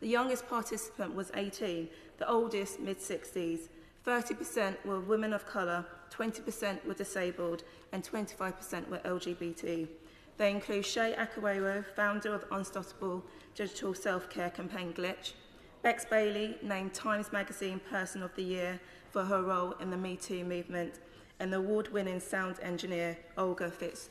The youngest participant was 18, the oldest mid-60s. 30% were women of colour, 20% were disabled, and 25% were LGBT. They include Shay Akawewo, founder of Unstoppable Digital Self-Care Campaign Glitch, Bex Bailey, named Times Magazine Person of the Year for her role in the Me Too movement, and the award-winning sound engineer Olga Fitz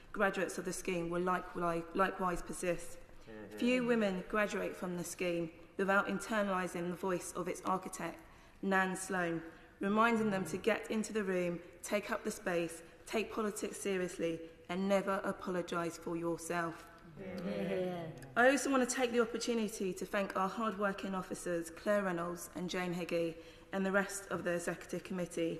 graduates of the scheme will likewise, likewise persist. Mm-hmm. Few women graduate from the scheme without internalising the voice of its architect, Nan Sloan, reminding them to get into the room, take up the space, take politics seriously, and never apologise for yourself. I also want to take the opportunity to thank our hard-working officers, Claire Reynolds and Jane Higgy, and the rest of the Executive Committee.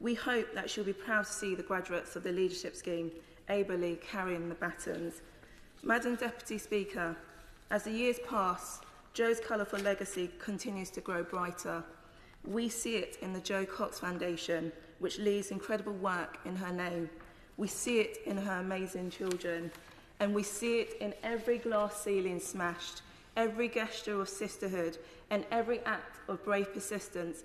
We hope that she'll be proud to see the graduates of the leadership scheme ably carrying the batons. Madam Deputy Speaker, as the years pass, Jo's colourful legacy continues to grow brighter. We see it in the Jo Cox Foundation, which leads incredible work in her name. We see it in her amazing children, and we see it in every glass ceiling smashed every gesture of sisterhood, and every act of brave persistence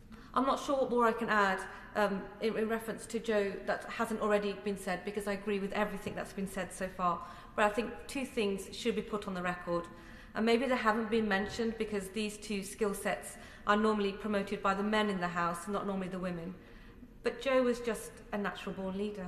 I'm not sure what more I can add um, in, in reference to Joe that hasn't already been said because I agree with everything that's been said so far. But I think two things should be put on the record. And maybe they haven't been mentioned because these two skill sets are normally promoted by the men in the house, not normally the women. But Jo was just a natural born leader.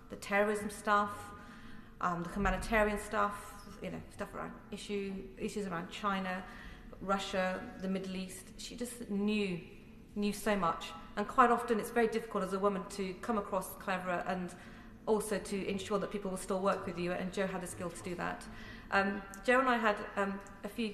the terrorism stuff, um, the humanitarian stuff, you know, stuff around issue, issues around China, Russia, the Middle East. She just knew, knew so much. And quite often it's very difficult as a woman to come across cleverer and also to ensure that people will still work with you. And Joe had the skill to do that. Um, Joe and I had um, a few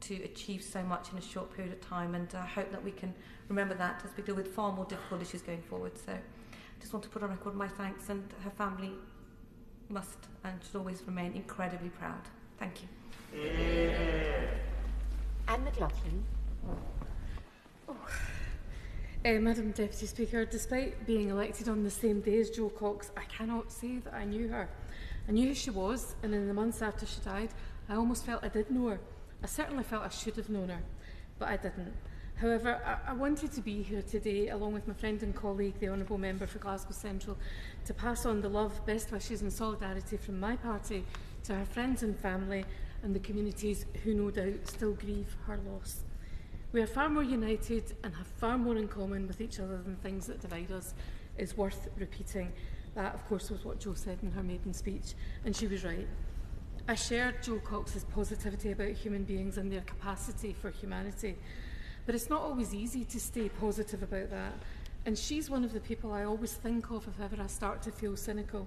to achieve so much in a short period of time. And I hope that we can remember that as we deal with far more difficult issues going forward. So I just want to put on record my thanks, and her family must and should always remain incredibly proud. Thank you. Yeah. Anne McLaughlin. Oh. Uh, Madam Deputy Speaker, despite being elected on the same day as Jo Cox, I cannot say that I knew her. I knew who she was, and in the months after she died, I almost felt I did know her. I certainly felt I should have known her, but I didn't. However, I, I wanted to be here today, along with my friend and colleague, the Honourable Member for Glasgow Central, to pass on the love, best wishes and solidarity from my party to her friends and family and the communities who no doubt still grieve her loss. We are far more united and have far more in common with each other than things that divide us is worth repeating. That, of course, was what Jo said in her maiden speech, and she was right. I shared Joe Cox's positivity about human beings and their capacity for humanity, but it's not always easy to stay positive about that. And she's one of the people I always think of if ever I start to feel cynical.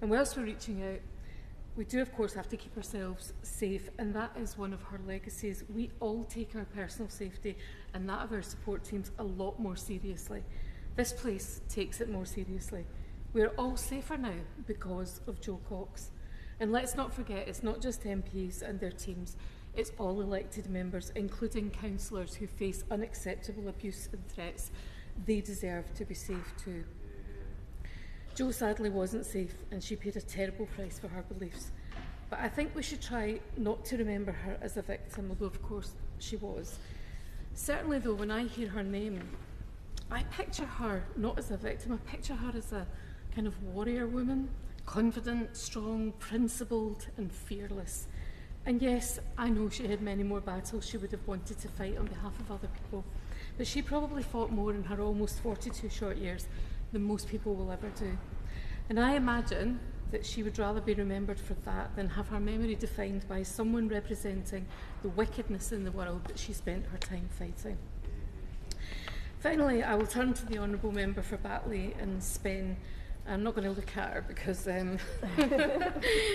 And whilst we're reaching out, we do, of course, have to keep ourselves safe, and that is one of her legacies. We all take our personal safety and that of our support teams a lot more seriously. This place takes it more seriously. We're all safer now because of Joe Cox. And let's not forget, it's not just MPs and their teams, it's all elected members, including councillors who face unacceptable abuse and threats. They deserve to be safe too. Joe sadly wasn't safe and she paid a terrible price for her beliefs. But I think we should try not to remember her as a victim, although of course she was. Certainly though, when I hear her name, I picture her not as a victim, I picture her as a kind of warrior woman, confident, strong, principled, and fearless. And yes, I know she had many more battles she would have wanted to fight on behalf of other people, but she probably fought more in her almost 42 short years than most people will ever do. And I imagine that she would rather be remembered for that than have her memory defined by someone representing the wickedness in the world that she spent her time fighting. Finally, I will turn to the Honourable Member for Batley and Spen. I'm not going to look at her because um,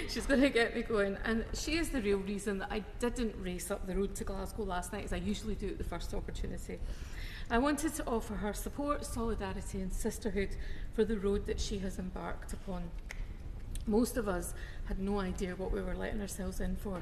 she's going to get me going. And she is the real reason that I didn't race up the road to Glasgow last night, as I usually do at the first opportunity. I wanted to offer her support, solidarity and sisterhood for the road that she has embarked upon. Most of us had no idea what we were letting ourselves in for.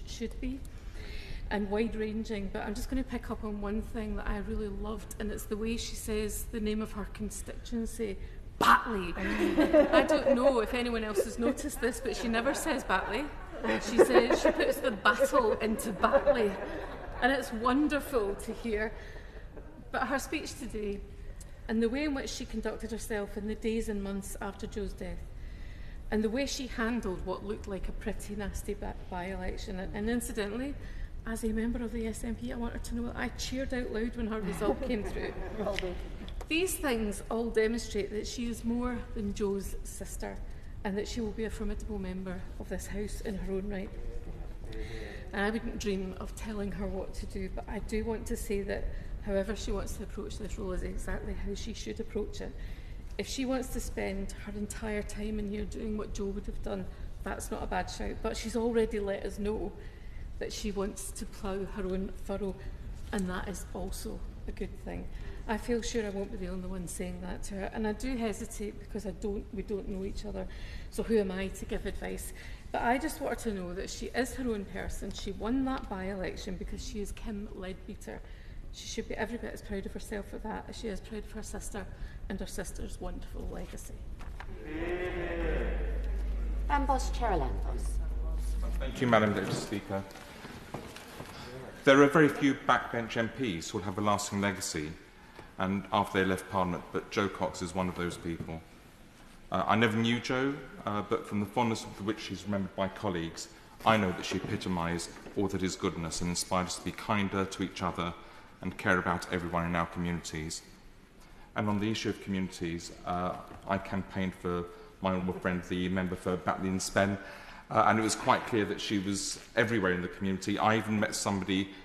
should be and wide-ranging, but I'm just going to pick up on one thing that I really loved, and it's the way she says the name of her constituency, Batley. I don't know if anyone else has noticed this, but she never says Batley. She says she puts the battle into Batley, and it's wonderful to hear. But her speech today, and the way in which she conducted herself in the days and months after Joe's death, and the way she handled what looked like a pretty nasty by-election, and incidentally, as a member of the SNP, I wanted to know that I cheered out loud when her result came through. These things all demonstrate that she is more than Joe's sister and that she will be a formidable member of this House in her own right. And I wouldn't dream of telling her what to do, but I do want to say that however she wants to approach this role is exactly how she should approach it. If she wants to spend her entire time in here doing what Joe would have done, that's not a bad shout, but she's already let us know that she wants to plough her own furrow, and that is also a good thing. I feel sure I won't be the only one saying that to her, and I do hesitate because I don't, we don't know each other, so who am I to give advice? But I just want her to know that she is her own person. She won that by-election because she is Kim Leadbeater. She should be every bit as proud of herself for that as she is proud of her sister and her sister's wonderful legacy. Lambos Chair Lambos. Thank you, Madam Deputy Speaker. There are very few backbench MPs who will have a lasting legacy and after they left Parliament, but Joe Cox is one of those people. Uh, I never knew Joe, uh, but from the fondness with which she's remembered by colleagues, I know that she epitomised all that is goodness and inspired us to be kinder to each other and care about everyone in our communities. And on the issue of communities, uh, I campaigned for my honourable friend, the member for Batley and Spen, Uh, and it was quite clear that she was everywhere in the community. I even met somebody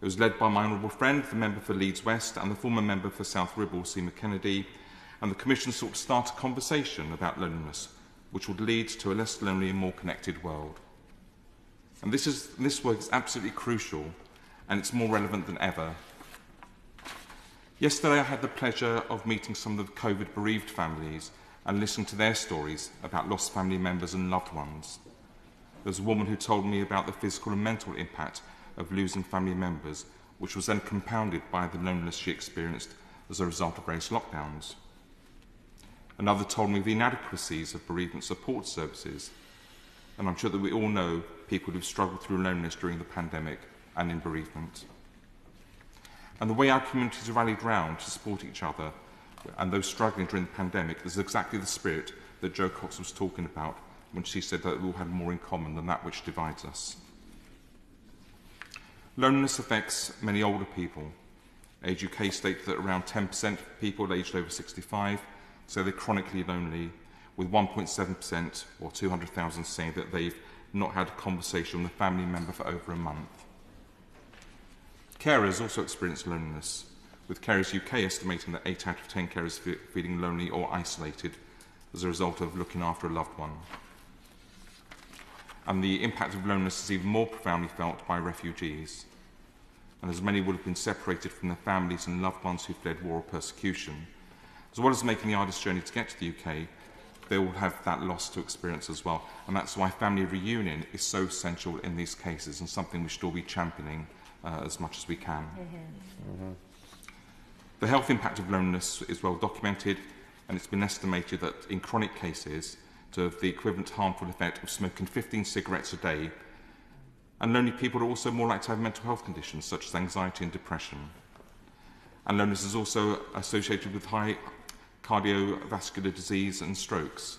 It was led by my honourable friend, the member for Leeds West, and the former member for South Ribble, Seema Kennedy, and the Commission sought to start a conversation about loneliness, which would lead to a less lonely and more connected world. And this, is, this work is absolutely crucial, and it's more relevant than ever Yesterday I had the pleasure of meeting some of the COVID bereaved families and listening to their stories about lost family members and loved ones. There was a woman who told me about the physical and mental impact of losing family members, which was then compounded by the loneliness she experienced as a result of race lockdowns. Another told me the inadequacies of bereavement support services, and I'm sure that we all know people who've struggled through loneliness during the pandemic and in bereavement. And the way our communities rallied round to support each other and those struggling during the pandemic is exactly the spirit that Jo Cox was talking about when she said that we all have more in common than that which divides us. Loneliness affects many older people. Age UK states that around 10% of people aged over 65 say they're chronically lonely, with 1.7% or 200,000 saying that they've not had a conversation with a family member for over a month. Carers also experience loneliness, with Carers UK estimating that 8 out of 10 carers fe feeling lonely or isolated as a result of looking after a loved one. And the impact of loneliness is even more profoundly felt by refugees, and as many would have been separated from their families and loved ones who fled war or persecution. As well as making the hardest journey to get to the UK, they will have that loss to experience as well. And that's why family reunion is so essential in these cases and something we should all be championing uh, as much as we can. Mm -hmm. Mm -hmm. The health impact of loneliness is well documented and it's been estimated that in chronic cases to have the equivalent harmful effect of smoking 15 cigarettes a day and lonely people are also more likely to have mental health conditions such as anxiety and depression. And loneliness is also associated with high cardiovascular disease and strokes.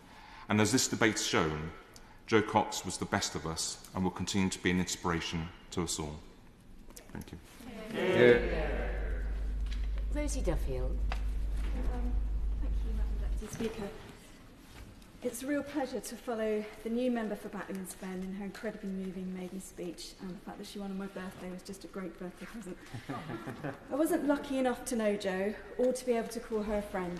And as this debate's shown, Joe Cox was the best of us and will continue to be an inspiration to us all. Thank you. Thank you. Yeah. Rosie Duffield. Um, thank you, Madam Deputy Speaker. It's a real pleasure to follow the new member for Batman's Bend in her incredibly moving maiden speech and the fact that she won on my birthday was just a great birthday present. I wasn't lucky enough to know Jo or to be able to call her a friend.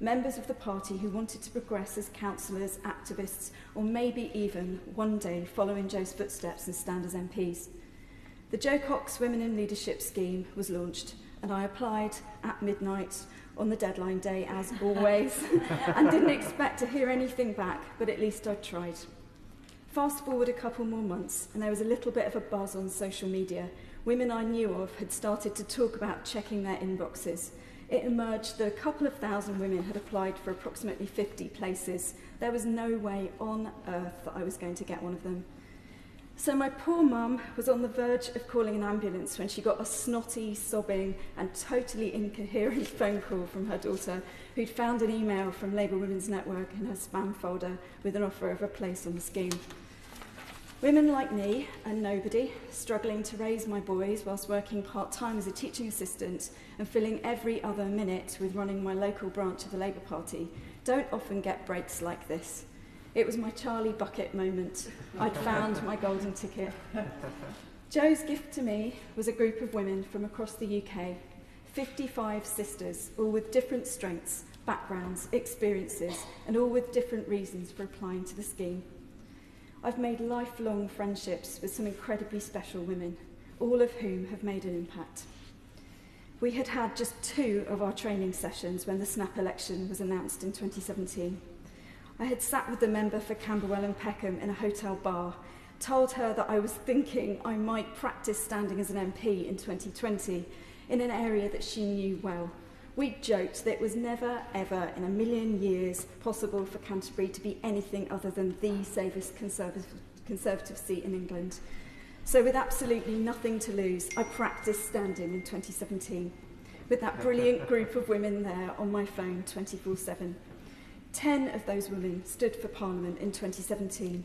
members of the party who wanted to progress as councillors, activists, or maybe even one day follow in Joe's footsteps and stand as MPs. The Joe Cox Women in Leadership scheme was launched – and I applied at midnight on the deadline day, as always, and didn't expect to hear anything back, but at least I'd tried. Fast forward a couple more months, and there was a little bit of a buzz on social media. Women I knew of had started to talk about checking their inboxes. It emerged that a couple of thousand women had applied for approximately 50 places. There was no way on earth that I was going to get one of them. So my poor mum was on the verge of calling an ambulance when she got a snotty, sobbing and totally incoherent phone call from her daughter who'd found an email from Labour Women's Network in her spam folder with an offer of a place on the scheme. Women like me and nobody, struggling to raise my boys whilst working part-time as a teaching assistant and filling every other minute with running my local branch of the Labour Party, don't often get breaks like this. It was my Charlie Bucket moment. I'd found my golden ticket. Joe's gift to me was a group of women from across the UK, 55 sisters, all with different strengths, backgrounds, experiences, and all with different reasons for applying to the scheme. I've made lifelong friendships with some incredibly special women, all of whom have made an impact. We had had just two of our training sessions when the snap election was announced in 2017. I had sat with the member for Camberwell and Peckham in a hotel bar, told her that I was thinking I might practice standing as an MP in 2020 in an area that she knew well. We joked that it was never, ever in a million years possible for Canterbury to be anything other than the safest conservative, conservative seat in England. So with absolutely nothing to lose, I practiced standing in 2017 with that brilliant group of women there on my phone 24 7. Ten of those women stood for Parliament in 2017,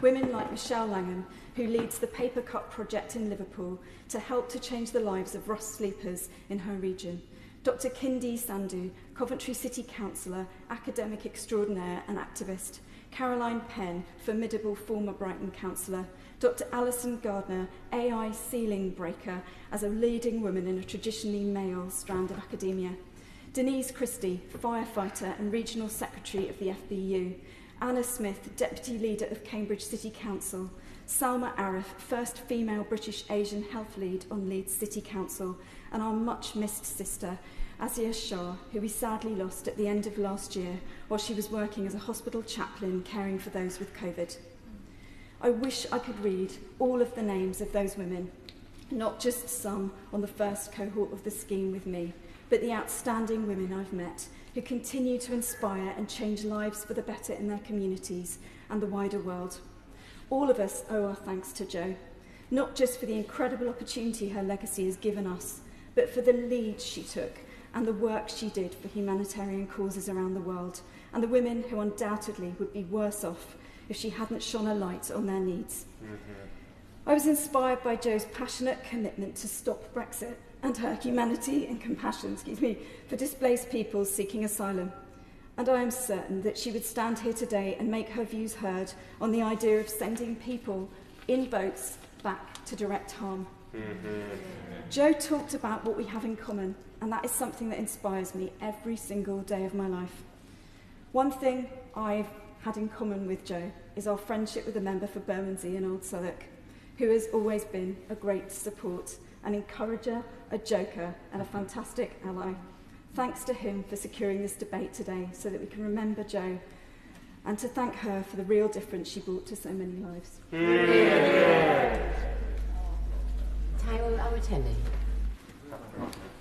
Women like Michelle Langham, who leads the Paper Cup project in Liverpool to help to change the lives of Ross sleepers in her region. Dr Kindi Sandhu, Coventry City Councillor, academic extraordinaire and activist. Caroline Penn, formidable former Brighton councillor. Dr Alison Gardner, AI ceiling breaker, as a leading woman in a traditionally male strand of academia. Denise Christie, firefighter and regional secretary of the FBU. Anna Smith, Deputy Leader of Cambridge City Council, Salma Arif, first female British Asian health lead on Leeds City Council, and our much missed sister, Asia Shah, who we sadly lost at the end of last year while she was working as a hospital chaplain caring for those with COVID. I wish I could read all of the names of those women, not just some on the first cohort of the scheme with me, but the outstanding women I've met who continue to inspire and change lives for the better in their communities and the wider world. All of us owe our thanks to Jo, not just for the incredible opportunity her legacy has given us, but for the lead she took and the work she did for humanitarian causes around the world and the women who undoubtedly would be worse off if she hadn't shone a light on their needs. Mm -hmm. I was inspired by Joe's passionate commitment to stop Brexit and her humanity and compassion excuse me, for displaced people seeking asylum. And I am certain that she would stand here today and make her views heard on the idea of sending people in boats back to direct harm. Mm-hmm. Joe talked about what we have in common, and that is something that inspires me every single day of my life. One thing I've had in common with Joe is our friendship with a member for Bermondsey and Old Southwark, who has always been a great support and encourager a joker and a fantastic ally. Thanks to him for securing this debate today so that we can remember Jo, and to thank her for the real difference she brought to so many lives.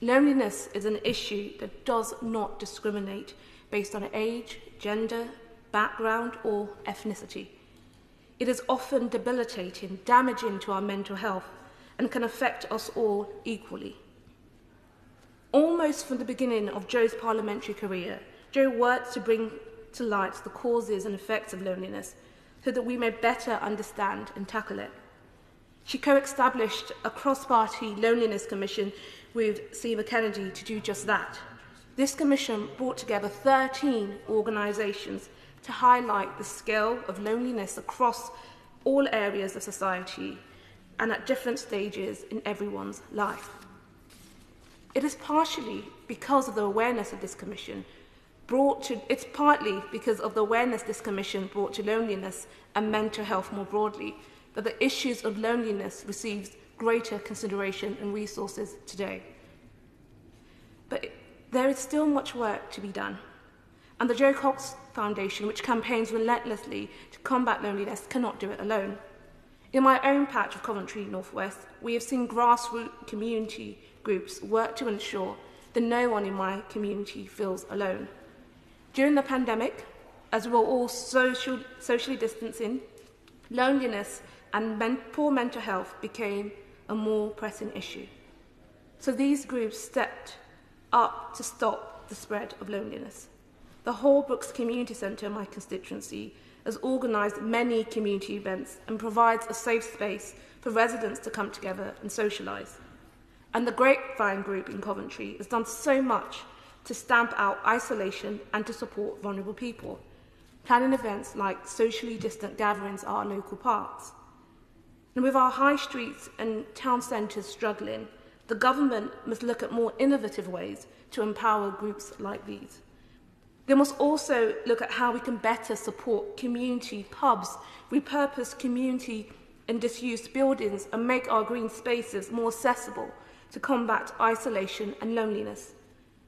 Loneliness is an issue that does not discriminate based on age, gender, background, or ethnicity. It is often debilitating, damaging to our mental health, and can affect us all equally. Almost from the beginning of Joe's parliamentary career, Joe worked to bring to light the causes and effects of loneliness so that we may better understand and tackle it. She co established a cross party loneliness commission with Seema Kennedy to do just that. This commission brought together 13 organisations to highlight the scale of loneliness across all areas of society and at different stages in everyone's life. It is partially because of the awareness of this commission brought to, it's partly because of the awareness this commission brought to loneliness and mental health more broadly that the issues of loneliness receives greater consideration and resources today. But it, there is still much work to be done. And the Joe Cox Foundation, which campaigns relentlessly to combat loneliness, cannot do it alone. In my own patch of Coventry North West, we have seen grassroots community groups work to ensure that no one in my community feels alone. During the pandemic, as we were all social, socially distancing, loneliness and men poor mental health became a more pressing issue. So these groups stepped up to stop the spread of loneliness. The Hallbrooks Community Centre in my constituency has organised many community events and provides a safe space for residents to come together and socialise. And the Grapevine Group in Coventry has done so much to stamp out isolation and to support vulnerable people, planning events like socially distant gatherings at our local parks. And with our high streets and town centres struggling, the government must look at more innovative ways to empower groups like these. They must also look at how we can better support community pubs, repurpose community and disused buildings and make our green spaces more accessible to combat isolation and loneliness.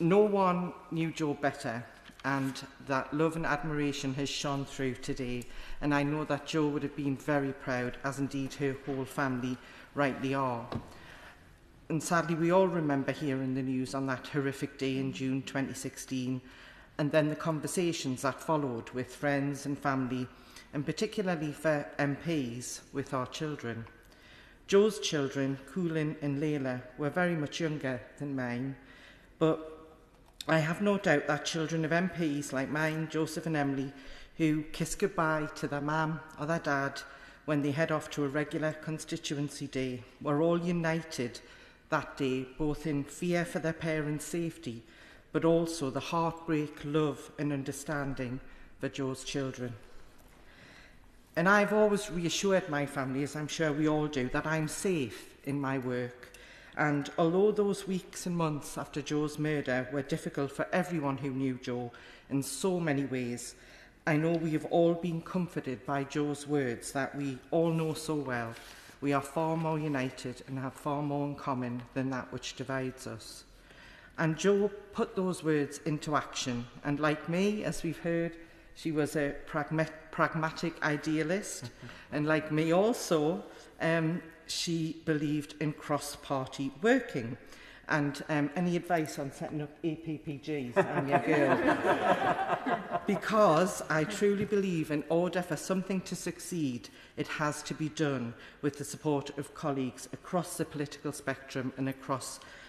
No one knew Joe better and that love and admiration has shone through today and I know that Joe would have been very proud as indeed her whole family rightly are. And sadly we all remember hearing the news on that horrific day in June 2016 and then the conversations that followed with friends and family and particularly for MPs with our children. Joe's children, Coolin and Layla, were very much younger than mine, but I have no doubt that children of MPs like mine, Joseph and Emily, who kiss goodbye to their mam or their dad when they head off to a regular constituency day, were all united that day, both in fear for their parents' safety, but also the heartbreak, love and understanding for Joe's children. And I've always reassured my family, as I'm sure we all do, that I'm safe in my work And although those weeks and months after Joe's murder were difficult for everyone who knew Joe in so many ways, I know we have all been comforted by Joe's words that we all know so well. We are far more united and have far more in common than that which divides us. And Joe put those words into action. And like me, as we've heard, she was a pragma pragmatic idealist. and like me also, um, she believed in cross-party working. And um, any advice on setting up EPPGs? on your girl. because I truly believe in order for something to succeed, it has to be done with the support of colleagues across the political spectrum and across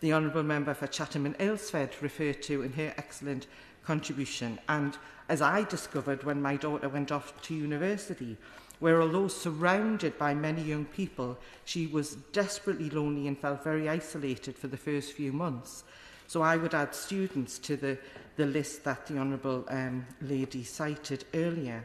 the Honourable Member for Chatham and Aylesford referred to in her excellent contribution, and as I discovered when my daughter went off to university where although surrounded by many young people, she was desperately lonely and felt very isolated for the first few months. So I would add students to the, the list that the Honourable um, Lady cited earlier.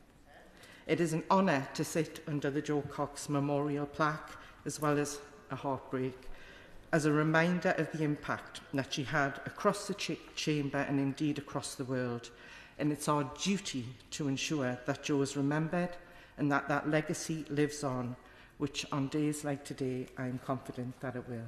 It is an honour to sit under the Joe Cox Memorial plaque, as well as a heartbreak, as a reminder of the impact that she had across the ch chamber and indeed across the world. And it's our duty to ensure that Joe is remembered and that that legacy lives on which on days like today, I am confident that it will.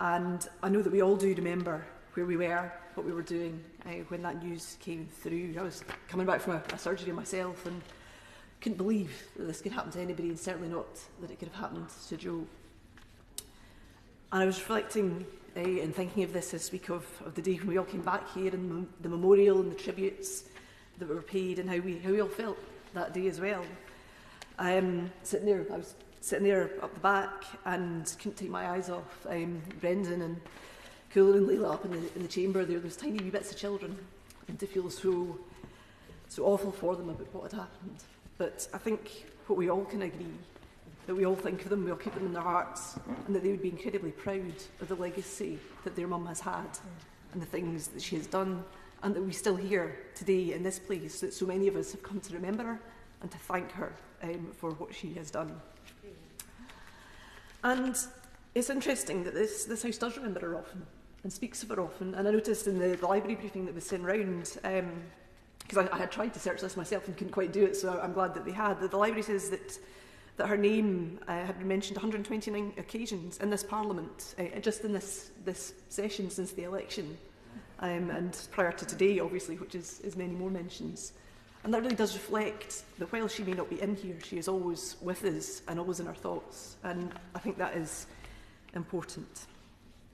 And I know that we all do remember where we were, what we were doing uh, when that news came through. I was coming back from a, a surgery myself and couldn't believe that this could happen to anybody and certainly not that it could have happened to Joe. And I was reflecting uh, and thinking of this this week of, of the day when we all came back here and the memorial and the tributes that were paid and how we, how we all felt that day as well. Um, sitting there, I was sitting there up the back and couldn't take my eyes off um, Brendan and Cooler and Leila up in the, in the chamber there. There's tiny wee bits of children and to feel so, so awful for them about what had happened. But I think what we all can agree that we all think of them, we all keep them in our hearts, and that they would be incredibly proud of the legacy that their mum has had and the things that she has done, and that we still here today in this place that so many of us have come to remember her and to thank her um, for what she has done. And it's interesting that this, this house does remember her often and speaks of her often. And I noticed in the, the library briefing that was sent round, because um, I, I had tried to search this myself and couldn't quite do it, so I'm glad that they had, that the library says that that her name uh, had been mentioned 129 occasions in this parliament, uh, uh, just in this, this session since the election, um, and prior to today, obviously, which is, is many more mentions. And that really does reflect that while she may not be in here, she is always with us and always in our thoughts. And I think that is important.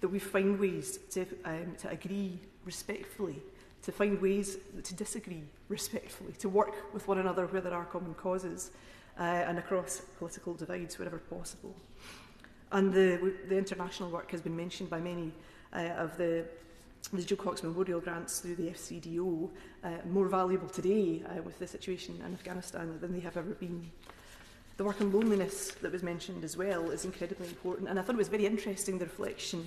that we find ways to, um, to agree respectfully, to find ways to disagree respectfully, to work with one another where there are common causes uh, and across political divides wherever possible. And the, the international work has been mentioned by many uh, of the the Joe Cox Memorial grants through the FCDO uh, more valuable today uh, with the situation in Afghanistan than they have ever been. The work on loneliness that was mentioned as well is incredibly important, and I thought it was very interesting the reflection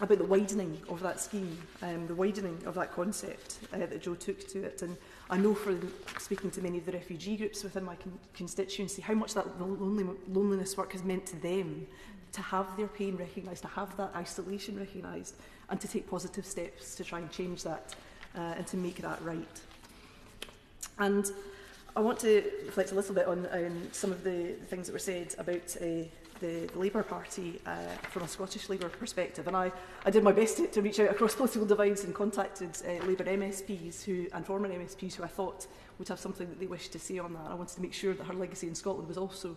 about the widening of that scheme, um, the widening of that concept uh, that Joe took to it. And I know from speaking to many of the refugee groups within my con constituency how much that lonely loneliness work has meant to them to have their pain recognised, to have that isolation recognised, and to take positive steps to try and change that uh, and to make that right. And I want to reflect a little bit on um, some of the things that were said about uh, the, Labour Party uh, from a Scottish Labour perspective. And I, I did my best to, to reach out across political divides and contacted uh, Labour MSPs who, and former MSPs who I thought would have something that they wished to say on that. I wanted to make sure that her legacy in Scotland was also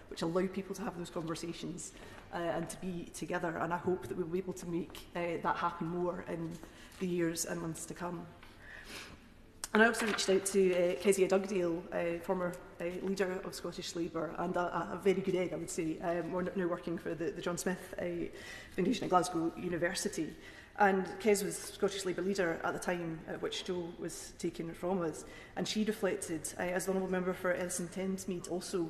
which allowed people to have those conversations uh, and to be together. And I hope that we'll be able to make uh, that happen more in the years and months to come. And I also reached out to uh, Kezia Dugdale, uh, former uh, leader of Scottish Labour, and a, a very good egg, I would say. Um, we're now working for the, the John Smith uh, Foundation at Glasgow University. And Kez was Scottish Labour leader at the time at which Joe was taken from us. And she reflected, uh, as the Honourable Member for Elson Thamesmead also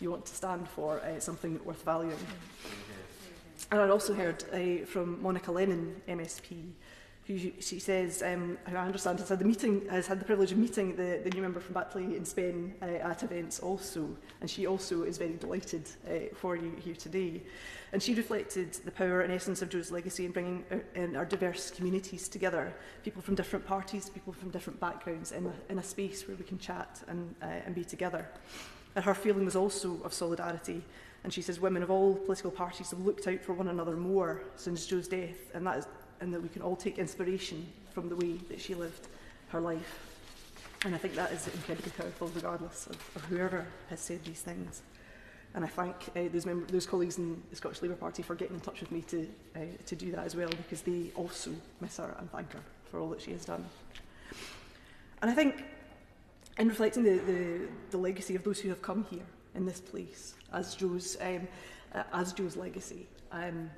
you want to stand for, uh, something worth valuing. And I also heard uh, from Monica Lennon, MSP, who she says, um, who I understand has had the meeting, has had the privilege of meeting the, the new member from Batley in Spain uh, at events also, and she also is very delighted uh, for you here today. And she reflected the power and essence of Joe's legacy in bringing our, in our diverse communities together, people from different parties, people from different backgrounds, in a, in a space where we can chat and, uh, and be together. And her feeling was also of solidarity And she says women of all political parties have looked out for one another more since Jo's death, and that, is, and that we can all take inspiration from the way that she lived her life. And I think that is incredibly powerful, regardless of, of whoever has said these things. And I thank uh, those, those colleagues in the Scottish Labour Party for getting in touch with me to, uh, to do that as well, because they also miss her and thank her for all that she has done. And I think in reflecting the, the, the legacy of those who have come here, in this place as Joe's, um, uh, as Joe's legacy. Um,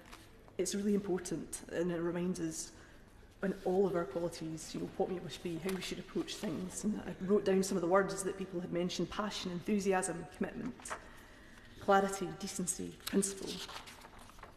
it's really important and it reminds us on all of our qualities, you know, what we wish be, how we should approach things. And I wrote down some of the words that people had mentioned, passion, enthusiasm, commitment, clarity, decency, principle,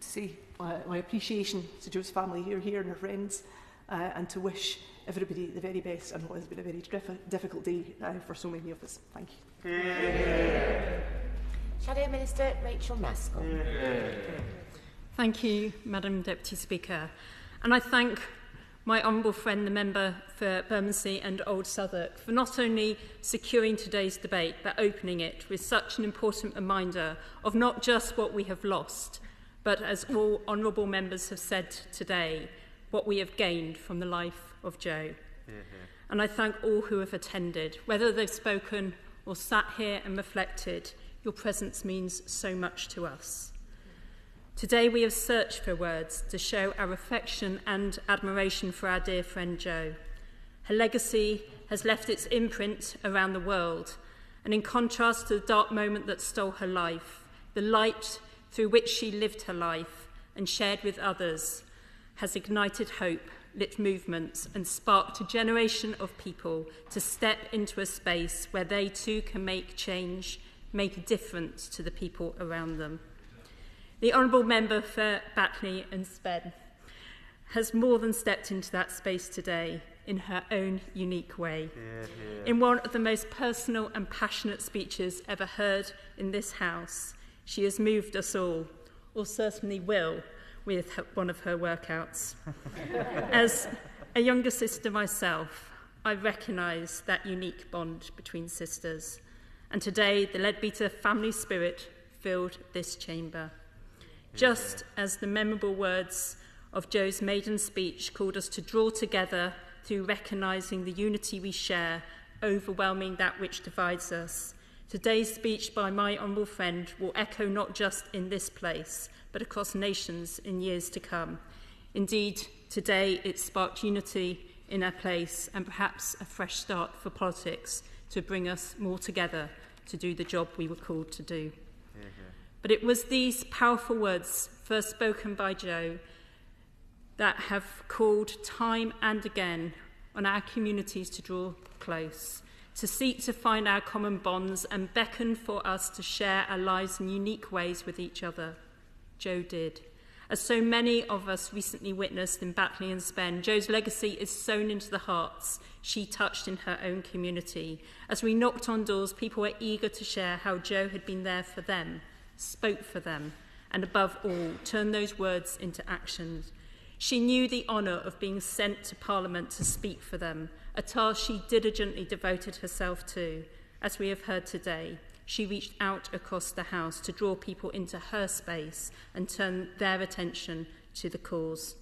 to say my, my appreciation to Joe's family here, here and her friends, uh, and to wish everybody the very best on what has been a very diff difficult day uh, for so many of us. Thank you. Yeah. Shadow Minister Rachel Maskell. Yeah. Thank you, Madam Deputy Speaker. And I thank my honourable friend, the member for Bermondsey and Old Southwark, for not only securing today's debate, but opening it with such an important reminder of not just what we have lost, but as all honourable members have said today, what we have gained from the life of Joe. Mm -hmm. And I thank all who have attended, whether they've spoken or sat here and reflected, your presence means so much to us. Today we have searched for words to show our affection and admiration for our dear friend Jo. Her legacy has left its imprint around the world, and in contrast to the dark moment that stole her life, the light through which she lived her life and shared with others has ignited hope, lit movements, and sparked a generation of people to step into a space where they too can make change, make a difference to the people around them. The Honourable Member for Batney and Spen has more than stepped into that space today in her own unique way. Yeah, yeah. In one of the most personal and passionate speeches ever heard in this House, she has moved us all, or certainly will, with her, one of her workouts. As a younger sister myself, I recognise that unique bond between sisters. And today, the Leadbeater family spirit filled this chamber just as the memorable words of Joe's maiden speech called us to draw together through recognising the unity we share, overwhelming that which divides us. Today's speech by my honourable friend will echo not just in this place, but across nations in years to come. Indeed, today it sparked unity in our place and perhaps a fresh start for politics to bring us more together to do the job we were called to do. But it was these powerful words, first spoken by Joe, that have called time and again on our communities to draw close, to seek to find our common bonds and beckon for us to share our lives in unique ways with each other. Joe did. As so many of us recently witnessed in Batley and Spen, Joe's legacy is sown into the hearts she touched in her own community. As we knocked on doors, people were eager to share how Joe had been there for them spoke for them, and above all, turned those words into actions. She knew the honour of being sent to Parliament to speak for them, a task she diligently devoted herself to. As we have heard today, she reached out across the House to draw people into her space and turn their attention to the cause.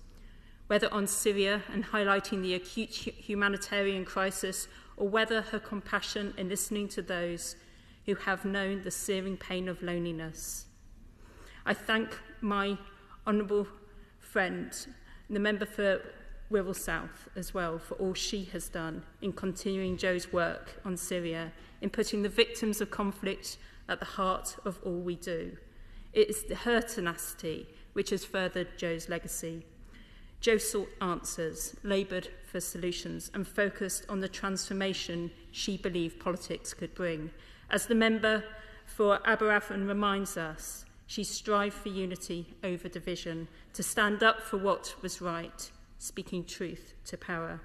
Whether on Syria and highlighting the acute humanitarian crisis, or whether her compassion in listening to those who have known the searing pain of loneliness. I thank my honourable friend, the member for Wirral South as well, for all she has done in continuing Joe's work on Syria, in putting the victims of conflict at the heart of all we do. It is her tenacity which has furthered Joe's legacy. Joe sought answers, laboured for solutions, and focused on the transformation she believed politics could bring. As the member for Aberafon reminds us, she strived for unity over division, to stand up for what was right, speaking truth to power.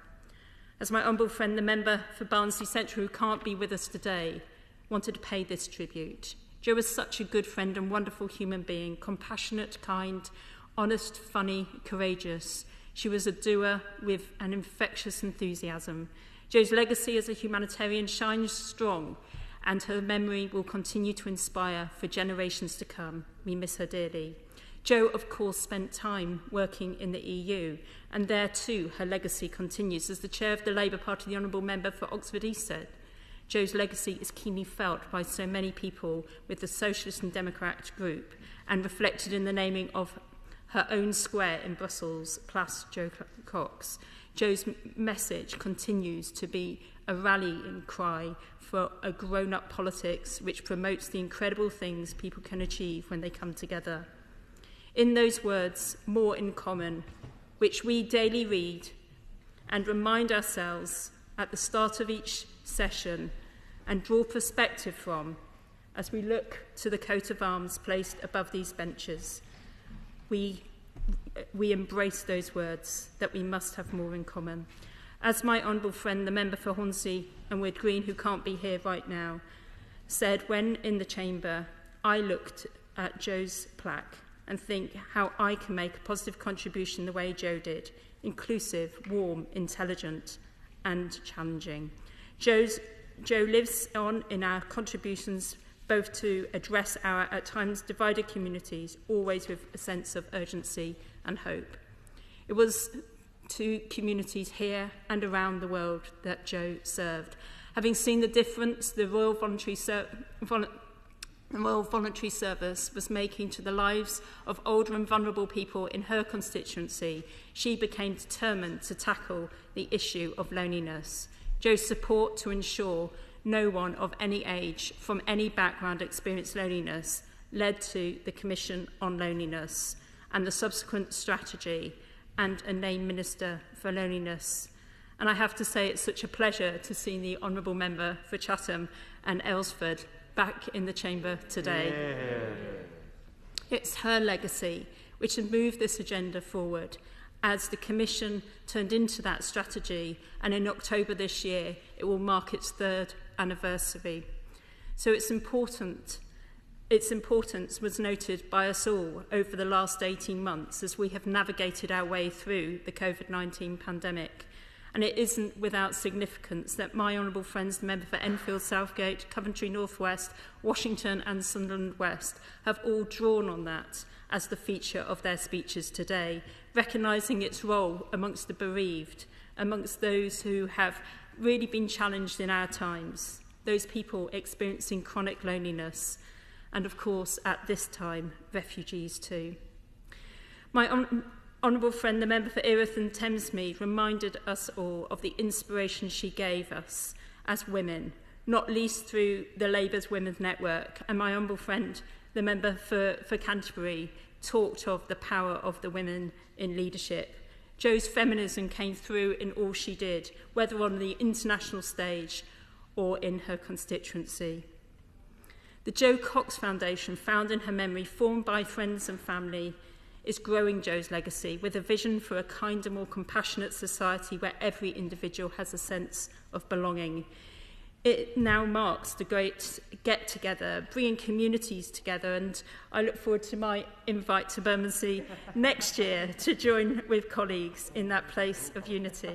As my humble friend, the member for Barnsley Central, who can't be with us today, wanted to pay this tribute. Joe was such a good friend and wonderful human being, compassionate, kind, honest, funny, courageous. She was a doer with an infectious enthusiasm. Joe's legacy as a humanitarian shines strong and her memory will continue to inspire for generations to come. We miss her dearly. Jo, of course, spent time working in the EU, and there too her legacy continues. As the chair of the Labour Party, the Honourable Member for Oxford East said, Jo's legacy is keenly felt by so many people with the Socialist and Democrat group and reflected in the naming of her own square in Brussels, Place Jo Cox. Jo's message continues to be a rallying cry for a grown up politics which promotes the incredible things people can achieve when they come together. In those words, more in common, which we daily read and remind ourselves at the start of each session and draw perspective from as we look to the coat of arms placed above these benches. We, we embrace those words that we must have more in common. As my honourable friend, the member for Hornsey and Wood Green, who can't be here right now, said when in the chamber, I looked at Joe's plaque and think how I can make a positive contribution the way Joe did inclusive, warm, intelligent, and challenging. Joe's, Joe lives on in our contributions both to address our at times divided communities, always with a sense of urgency and hope. It was to communities here and around the world that Joe served. Having seen the difference the Royal Voluntary, Ser Vol Royal Voluntary Service was making to the lives of older and vulnerable people in her constituency, she became determined to tackle the issue of loneliness. Joe's support to ensure no one of any age from any background experienced loneliness led to the Commission on Loneliness and the subsequent strategy and a named Minister for Loneliness. And I have to say it's such a pleasure to see the Honourable Member for Chatham and Aylesford back in the Chamber today. Yeah. It's her legacy which had moved this agenda forward as the Commission turned into that strategy and in October this year it will mark its third anniversary. So it's important Its importance was noted by us all over the last 18 months as we have navigated our way through the COVID 19 pandemic. And it isn't without significance that my honourable friends, the member for Enfield Southgate, Coventry North West, Washington, and Sunderland West, have all drawn on that as the feature of their speeches today, recognising its role amongst the bereaved, amongst those who have really been challenged in our times, those people experiencing chronic loneliness and of course at this time refugees too. My hon honourable friend, the member for Erith and Thamesmead, reminded us all of the inspiration she gave us as women, not least through the Labour's Women's Network. And my honourable friend, the member for, for Canterbury, talked of the power of the women in leadership. Jo's feminism came through in all she did, whether on the international stage or in her constituency. The Joe Cox Foundation, found in her memory, formed by friends and family, is growing Joe's legacy with a vision for a kinder, more compassionate society where every individual has a sense of belonging. It now marks the great get together, bringing communities together, and I look forward to my invite to Bermondsey next year to join with colleagues in that place of unity.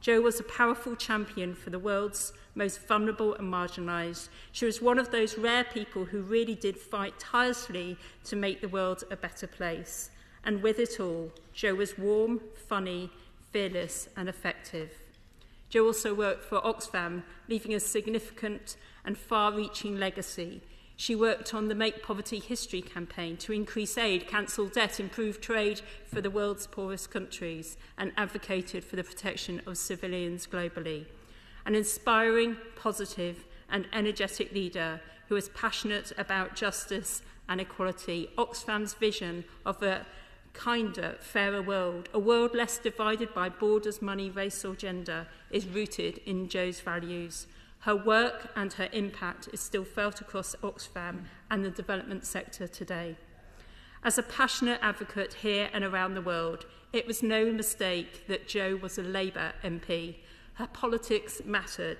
Jo was a powerful champion for the world's most vulnerable and marginalised. She was one of those rare people who really did fight tirelessly to make the world a better place. And with it all, Jo was warm, funny, fearless and effective. Jo also worked for Oxfam, leaving a significant and far-reaching legacy – She worked on the Make Poverty History campaign to increase aid, cancel debt, improve trade for the world's poorest countries, and advocated for the protection of civilians globally. An inspiring, positive, and energetic leader who is passionate about justice and equality. Oxfam's vision of a kinder, fairer world, a world less divided by borders, money, race, or gender, is rooted in Joe's values. Her work and her impact is still felt across Oxfam and the development sector today. As a passionate advocate here and around the world, it was no mistake that Jo was a Labour MP. Her politics mattered.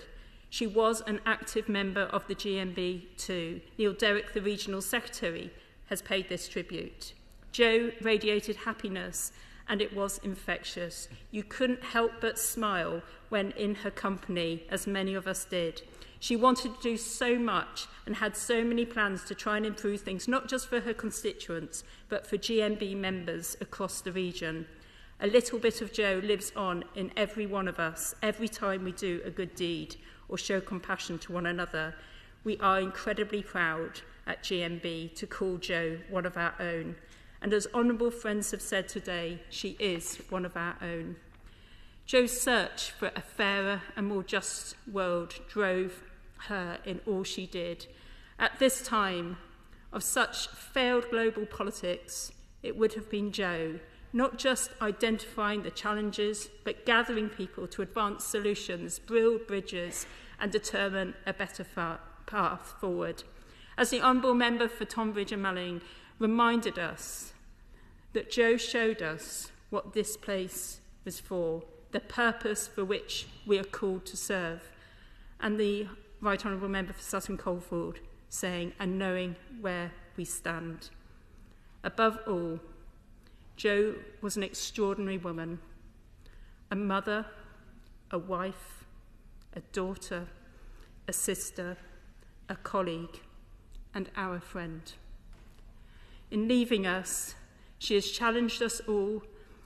She was an active member of the GMB too. Neil Derrick, the Regional Secretary, has paid this tribute. Jo radiated happiness and it was infectious. You couldn't help but smile when in her company, as many of us did. She wanted to do so much and had so many plans to try and improve things, not just for her constituents, but for GMB members across the region. A little bit of Joe lives on in every one of us every time we do a good deed or show compassion to one another. We are incredibly proud at GMB to call Joe one of our own And as honourable friends have said today, she is one of our own. Jo's search for a fairer and more just world drove her in all she did. At this time of such failed global politics, it would have been Joe, not just identifying the challenges, but gathering people to advance solutions, build bridges, and determine a better path forward. As the Honourable Member for Tonbridge and Malling reminded us that Joe showed us what this place was for, the purpose for which we are called to serve, and the Right Honourable Member for Sutton Coldfield saying, and knowing where we stand. Above all, Joe was an extraordinary woman, a mother, a wife, a daughter, a sister, a colleague, and our friend. In leaving us, she has challenged us all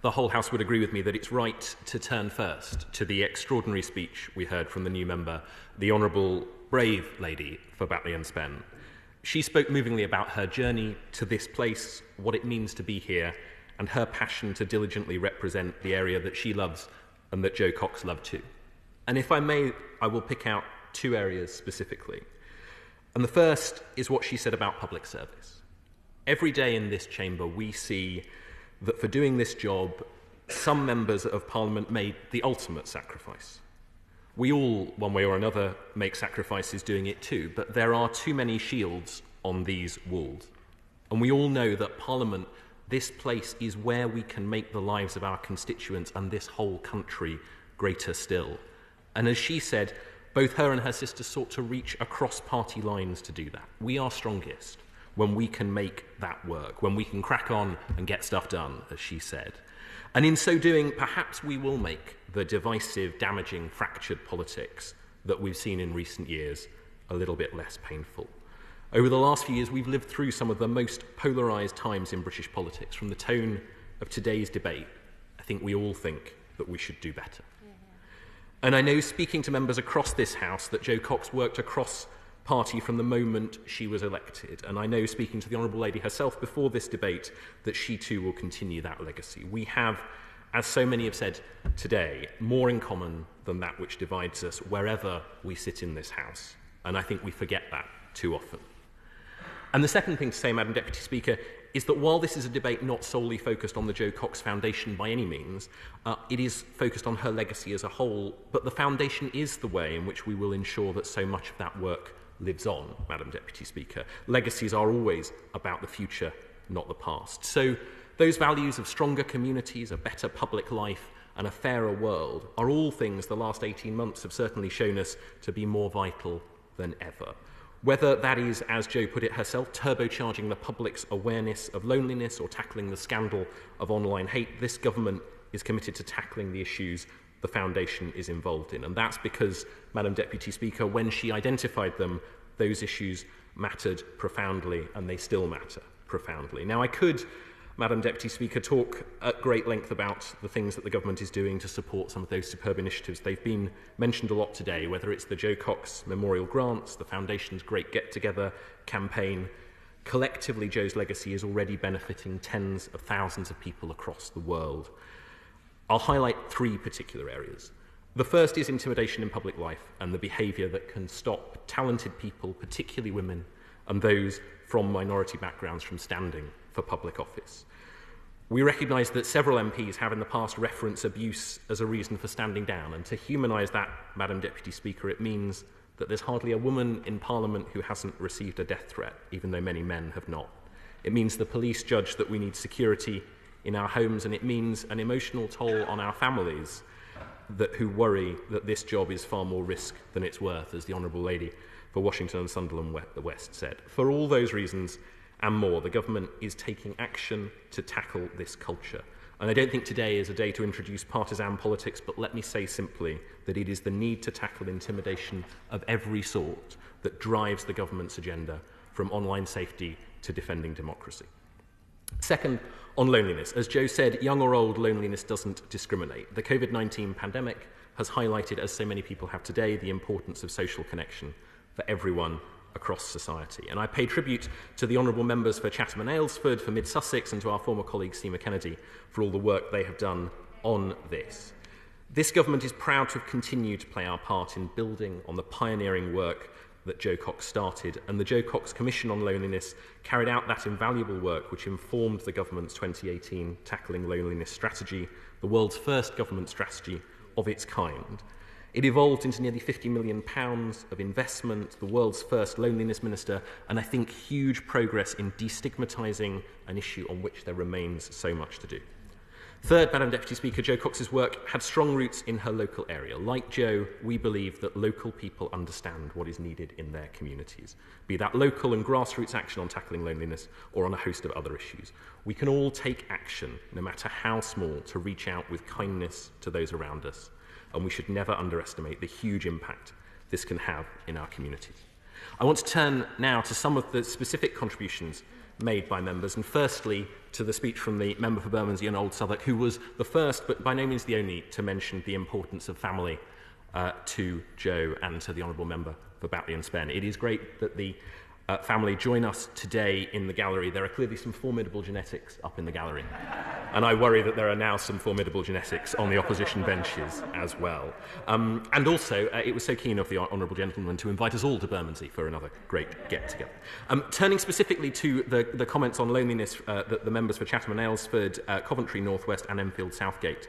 the whole House would agree with me that it's right to turn first to the extraordinary speech we heard from the new member, the Honourable Brave Lady for Batley and Spen. She spoke movingly about her journey to this place, what it means to be here, and her passion to diligently represent the area that she loves and that Joe Cox loved too. And if I may, I will pick out two areas specifically. And the first is what she said about public service. Every day in this chamber, we see that for doing this job, some members of Parliament made the ultimate sacrifice. We all, one way or another, make sacrifices doing it too, but there are too many shields on these walls. And we all know that Parliament, this place, is where we can make the lives of our constituents and this whole country greater still. And as she said, both her and her sister sought to reach across party lines to do that. We are strongest when we can make that work, when we can crack on and get stuff done, as she said. And in so doing, perhaps we will make the divisive, damaging, fractured politics that we've seen in recent years a little bit less painful. Over the last few years, we've lived through some of the most polarised times in British politics. From the tone of today's debate, I think we all think that we should do better. Yeah, And I know, speaking to members across this House, that Joe Cox worked across party from the moment she was elected. And I know, speaking to the Honourable Lady herself before this debate, that she too will continue that legacy. We have, as so many have said today, more in common than that which divides us wherever we sit in this House. And I think we forget that too often. And the second thing to say, Madam Deputy Speaker, is that while this is a debate not solely focused on the Joe Cox Foundation by any means, uh, it is focused on her legacy as a whole, but the foundation is the way in which we will ensure that so much of that work lives on, Madam Deputy Speaker. Legacies are always about the future, not the past. So those values of stronger communities, a better public life, and a fairer world are all things the last 18 months have certainly shown us to be more vital than ever. Whether that is, as Jo put it herself, turbocharging the public's awareness of loneliness or tackling the scandal of online hate, this government is committed to tackling the issues the foundation is involved in. And that's because, Madam Deputy Speaker, when she identified them, those issues mattered profoundly and they still matter profoundly. Now, I could, Madam Deputy Speaker, talk at great length about the things that the government is doing to support some of those superb initiatives. They've been mentioned a lot today, whether it's the Joe Cox Memorial Grants, the Foundation's Great Get Together campaign. Collectively, Joe's legacy is already benefiting tens of thousands of people across the world. I'll highlight three particular areas. The first is intimidation in public life and the behaviour that can stop talented people, particularly women, and those from minority backgrounds from standing for public office. We recognise that several MPs have in the past referenced abuse as a reason for standing down, and to humanise that, Madam Deputy Speaker, it means that there's hardly a woman in Parliament who hasn't received a death threat, even though many men have not. It means the police judge that we need security in our homes, and it means an emotional toll on our families that, who worry that this job is far more risk than it's worth, as the Honourable Lady for Washington and Sunderland West said. For all those reasons and more, the government is taking action to tackle this culture. And I don't think today is a day to introduce partisan politics, but let me say simply that it is the need to tackle intimidation of every sort that drives the government's agenda from online safety to defending democracy. Second, on loneliness. As Joe said, young or old, loneliness doesn't discriminate. The COVID 19 pandemic has highlighted, as so many people have today, the importance of social connection for everyone across society. And I pay tribute to the honourable members for Chatham and Aylesford, for Mid Sussex, and to our former colleague Seema Kennedy for all the work they have done on this. This government is proud to have continued to play our part in building on the pioneering work that Joe Cox started, and the Joe Cox Commission on Loneliness carried out that invaluable work which informed the government's 2018 Tackling Loneliness Strategy, the world's first government strategy of its kind. It evolved into nearly 50 million pounds of investment, the world's first loneliness minister, and I think huge progress in destigmatizing an issue on which there remains so much to do. Third, Madam Deputy Speaker, Jo Cox's work had strong roots in her local area. Like Jo, we believe that local people understand what is needed in their communities, be that local and grassroots action on tackling loneliness or on a host of other issues. We can all take action, no matter how small, to reach out with kindness to those around us, and we should never underestimate the huge impact this can have in our communities. I want to turn now to some of the specific contributions made by members. And firstly, to the speech from the member for Bermondsey and Old Southwark, who was the first, but by no means the only, to mention the importance of family uh, to Joe and to the Honourable Member for Batley and Spen. It is great that the uh, family join us today in the gallery. There are clearly some formidable genetics up in the gallery. And I worry that there are now some formidable genetics on the opposition benches as well. Um, and also, uh, it was so keen of the Honourable Gentleman to invite us all to Bermondsey for another great get together. Um, turning specifically to the, the comments on loneliness uh, that the members for Chatham and Aylesford, uh, Coventry Northwest, and Enfield Southgate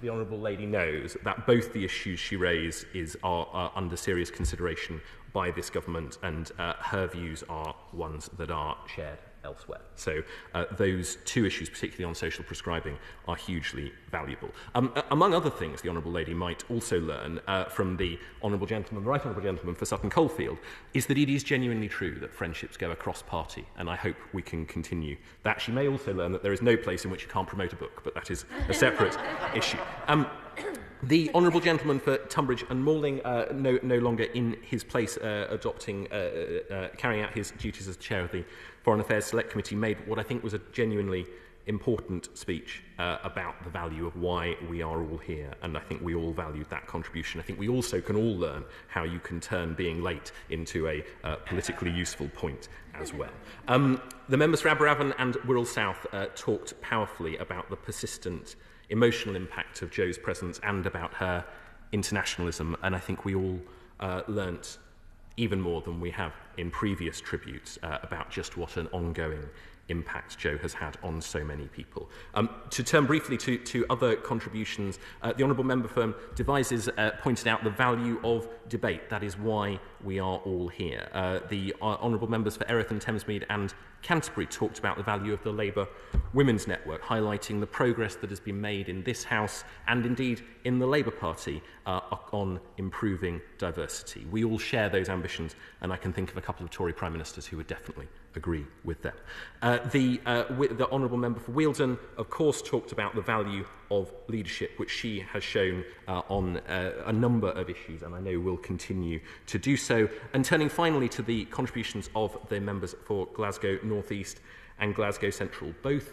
the Honourable Lady knows that both the issues she raised is, are, are under serious consideration by this government and uh, her views are ones that are shared elsewhere. So uh, those two issues, particularly on social prescribing, are hugely valuable. Um, among other things, the Honourable Lady might also learn uh, from the Honourable Gentleman, the Right Honourable Gentleman for Sutton Coldfield, is that it is genuinely true that friendships go across party, and I hope we can continue that. She may also learn that there is no place in which you can't promote a book, but that is a separate issue. Um, The honourable gentleman for Tunbridge and Malling, uh, no, no longer in his place, uh, adopting, uh, uh, uh carrying out his duties as chair of the Foreign Affairs Select Committee made what I think was a genuinely important speech uh, about the value of why we are all here. And I think we all valued that contribution. I think we also can all learn how you can turn being late into a uh, politically useful point as well. Um, the members for and Wirral South uh, talked powerfully about the persistent emotional impact of Joe's presence and about her internationalism. And I think we all uh, learnt even more than we have in previous tributes uh, about just what an ongoing impact Joe has had on so many people. Um, to turn briefly to, to other contributions, uh, the Honourable Member from Devises uh, pointed out the value of debate. That is why we are all here. Uh, the uh, Honourable Members for Erith and Thamesmead and Canterbury talked about the value of the Labour Women's Network, highlighting the progress that has been made in this House and indeed in the Labour Party uh, on improving diversity. We all share those ambitions, and I can think of a couple of Tory Prime Ministers who would definitely agree with that. Uh, the, uh, the Honourable Member for Wealdon, of course, talked about the value of leadership, which she has shown uh, on uh, a number of issues, and I know will continue to do so. And turning finally to the contributions of the members for Glasgow North East and Glasgow Central, both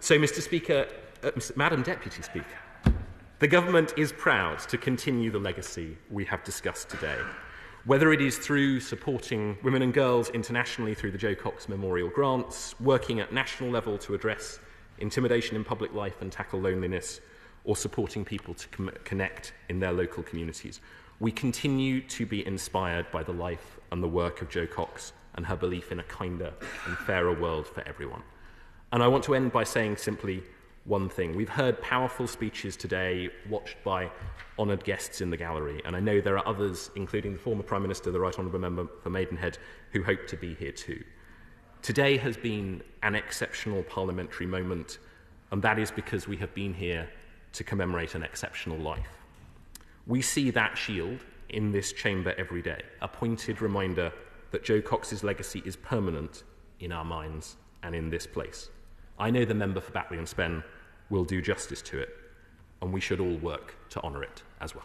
So, Mr. Speaker, uh, Madam Deputy Speaker, the government is proud to continue the legacy we have discussed today. Whether it is through supporting women and girls internationally through the Joe Cox Memorial Grants, working at national level to address intimidation in public life and tackle loneliness, or supporting people to connect in their local communities. We continue to be inspired by the life and the work of Jo Cox and her belief in a kinder and fairer world for everyone. And I want to end by saying simply one thing. We've heard powerful speeches today, watched by honoured guests in the gallery, and I know there are others, including the former Prime Minister, the Right Honourable Member for Maidenhead, who hope to be here too. Today has been an exceptional parliamentary moment, and that is because we have been here to commemorate an exceptional life. We see that shield in this chamber every day, a pointed reminder that Joe Cox's legacy is permanent in our minds and in this place. I know the member for Batley and Spen will do justice to it, and we should all work to honour it as well.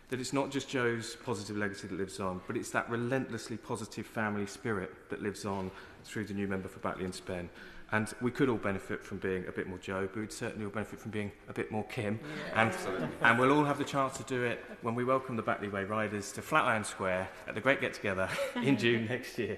that it's not just Joe's positive legacy that lives on, but it's that relentlessly positive family spirit that lives on through the new member for Batley and Spen. And we could all benefit from being a bit more Joe, but we'd certainly all benefit from being a bit more Kim. Yeah, and, absolutely. and we'll all have the chance to do it when we welcome the Batley Way riders to Flatland Square at the Great Get Together in June next year.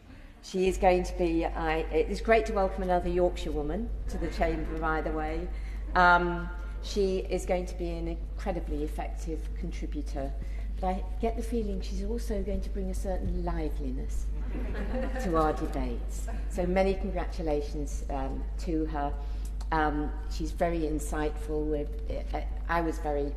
She is going to be, I, it is great to welcome another Yorkshire woman to the Chamber, by the way. Um, she is going to be an incredibly effective contributor. But I get the feeling she's also going to bring a certain liveliness to our debates. So many congratulations um, to her. Um, she's very insightful. With, uh, I was very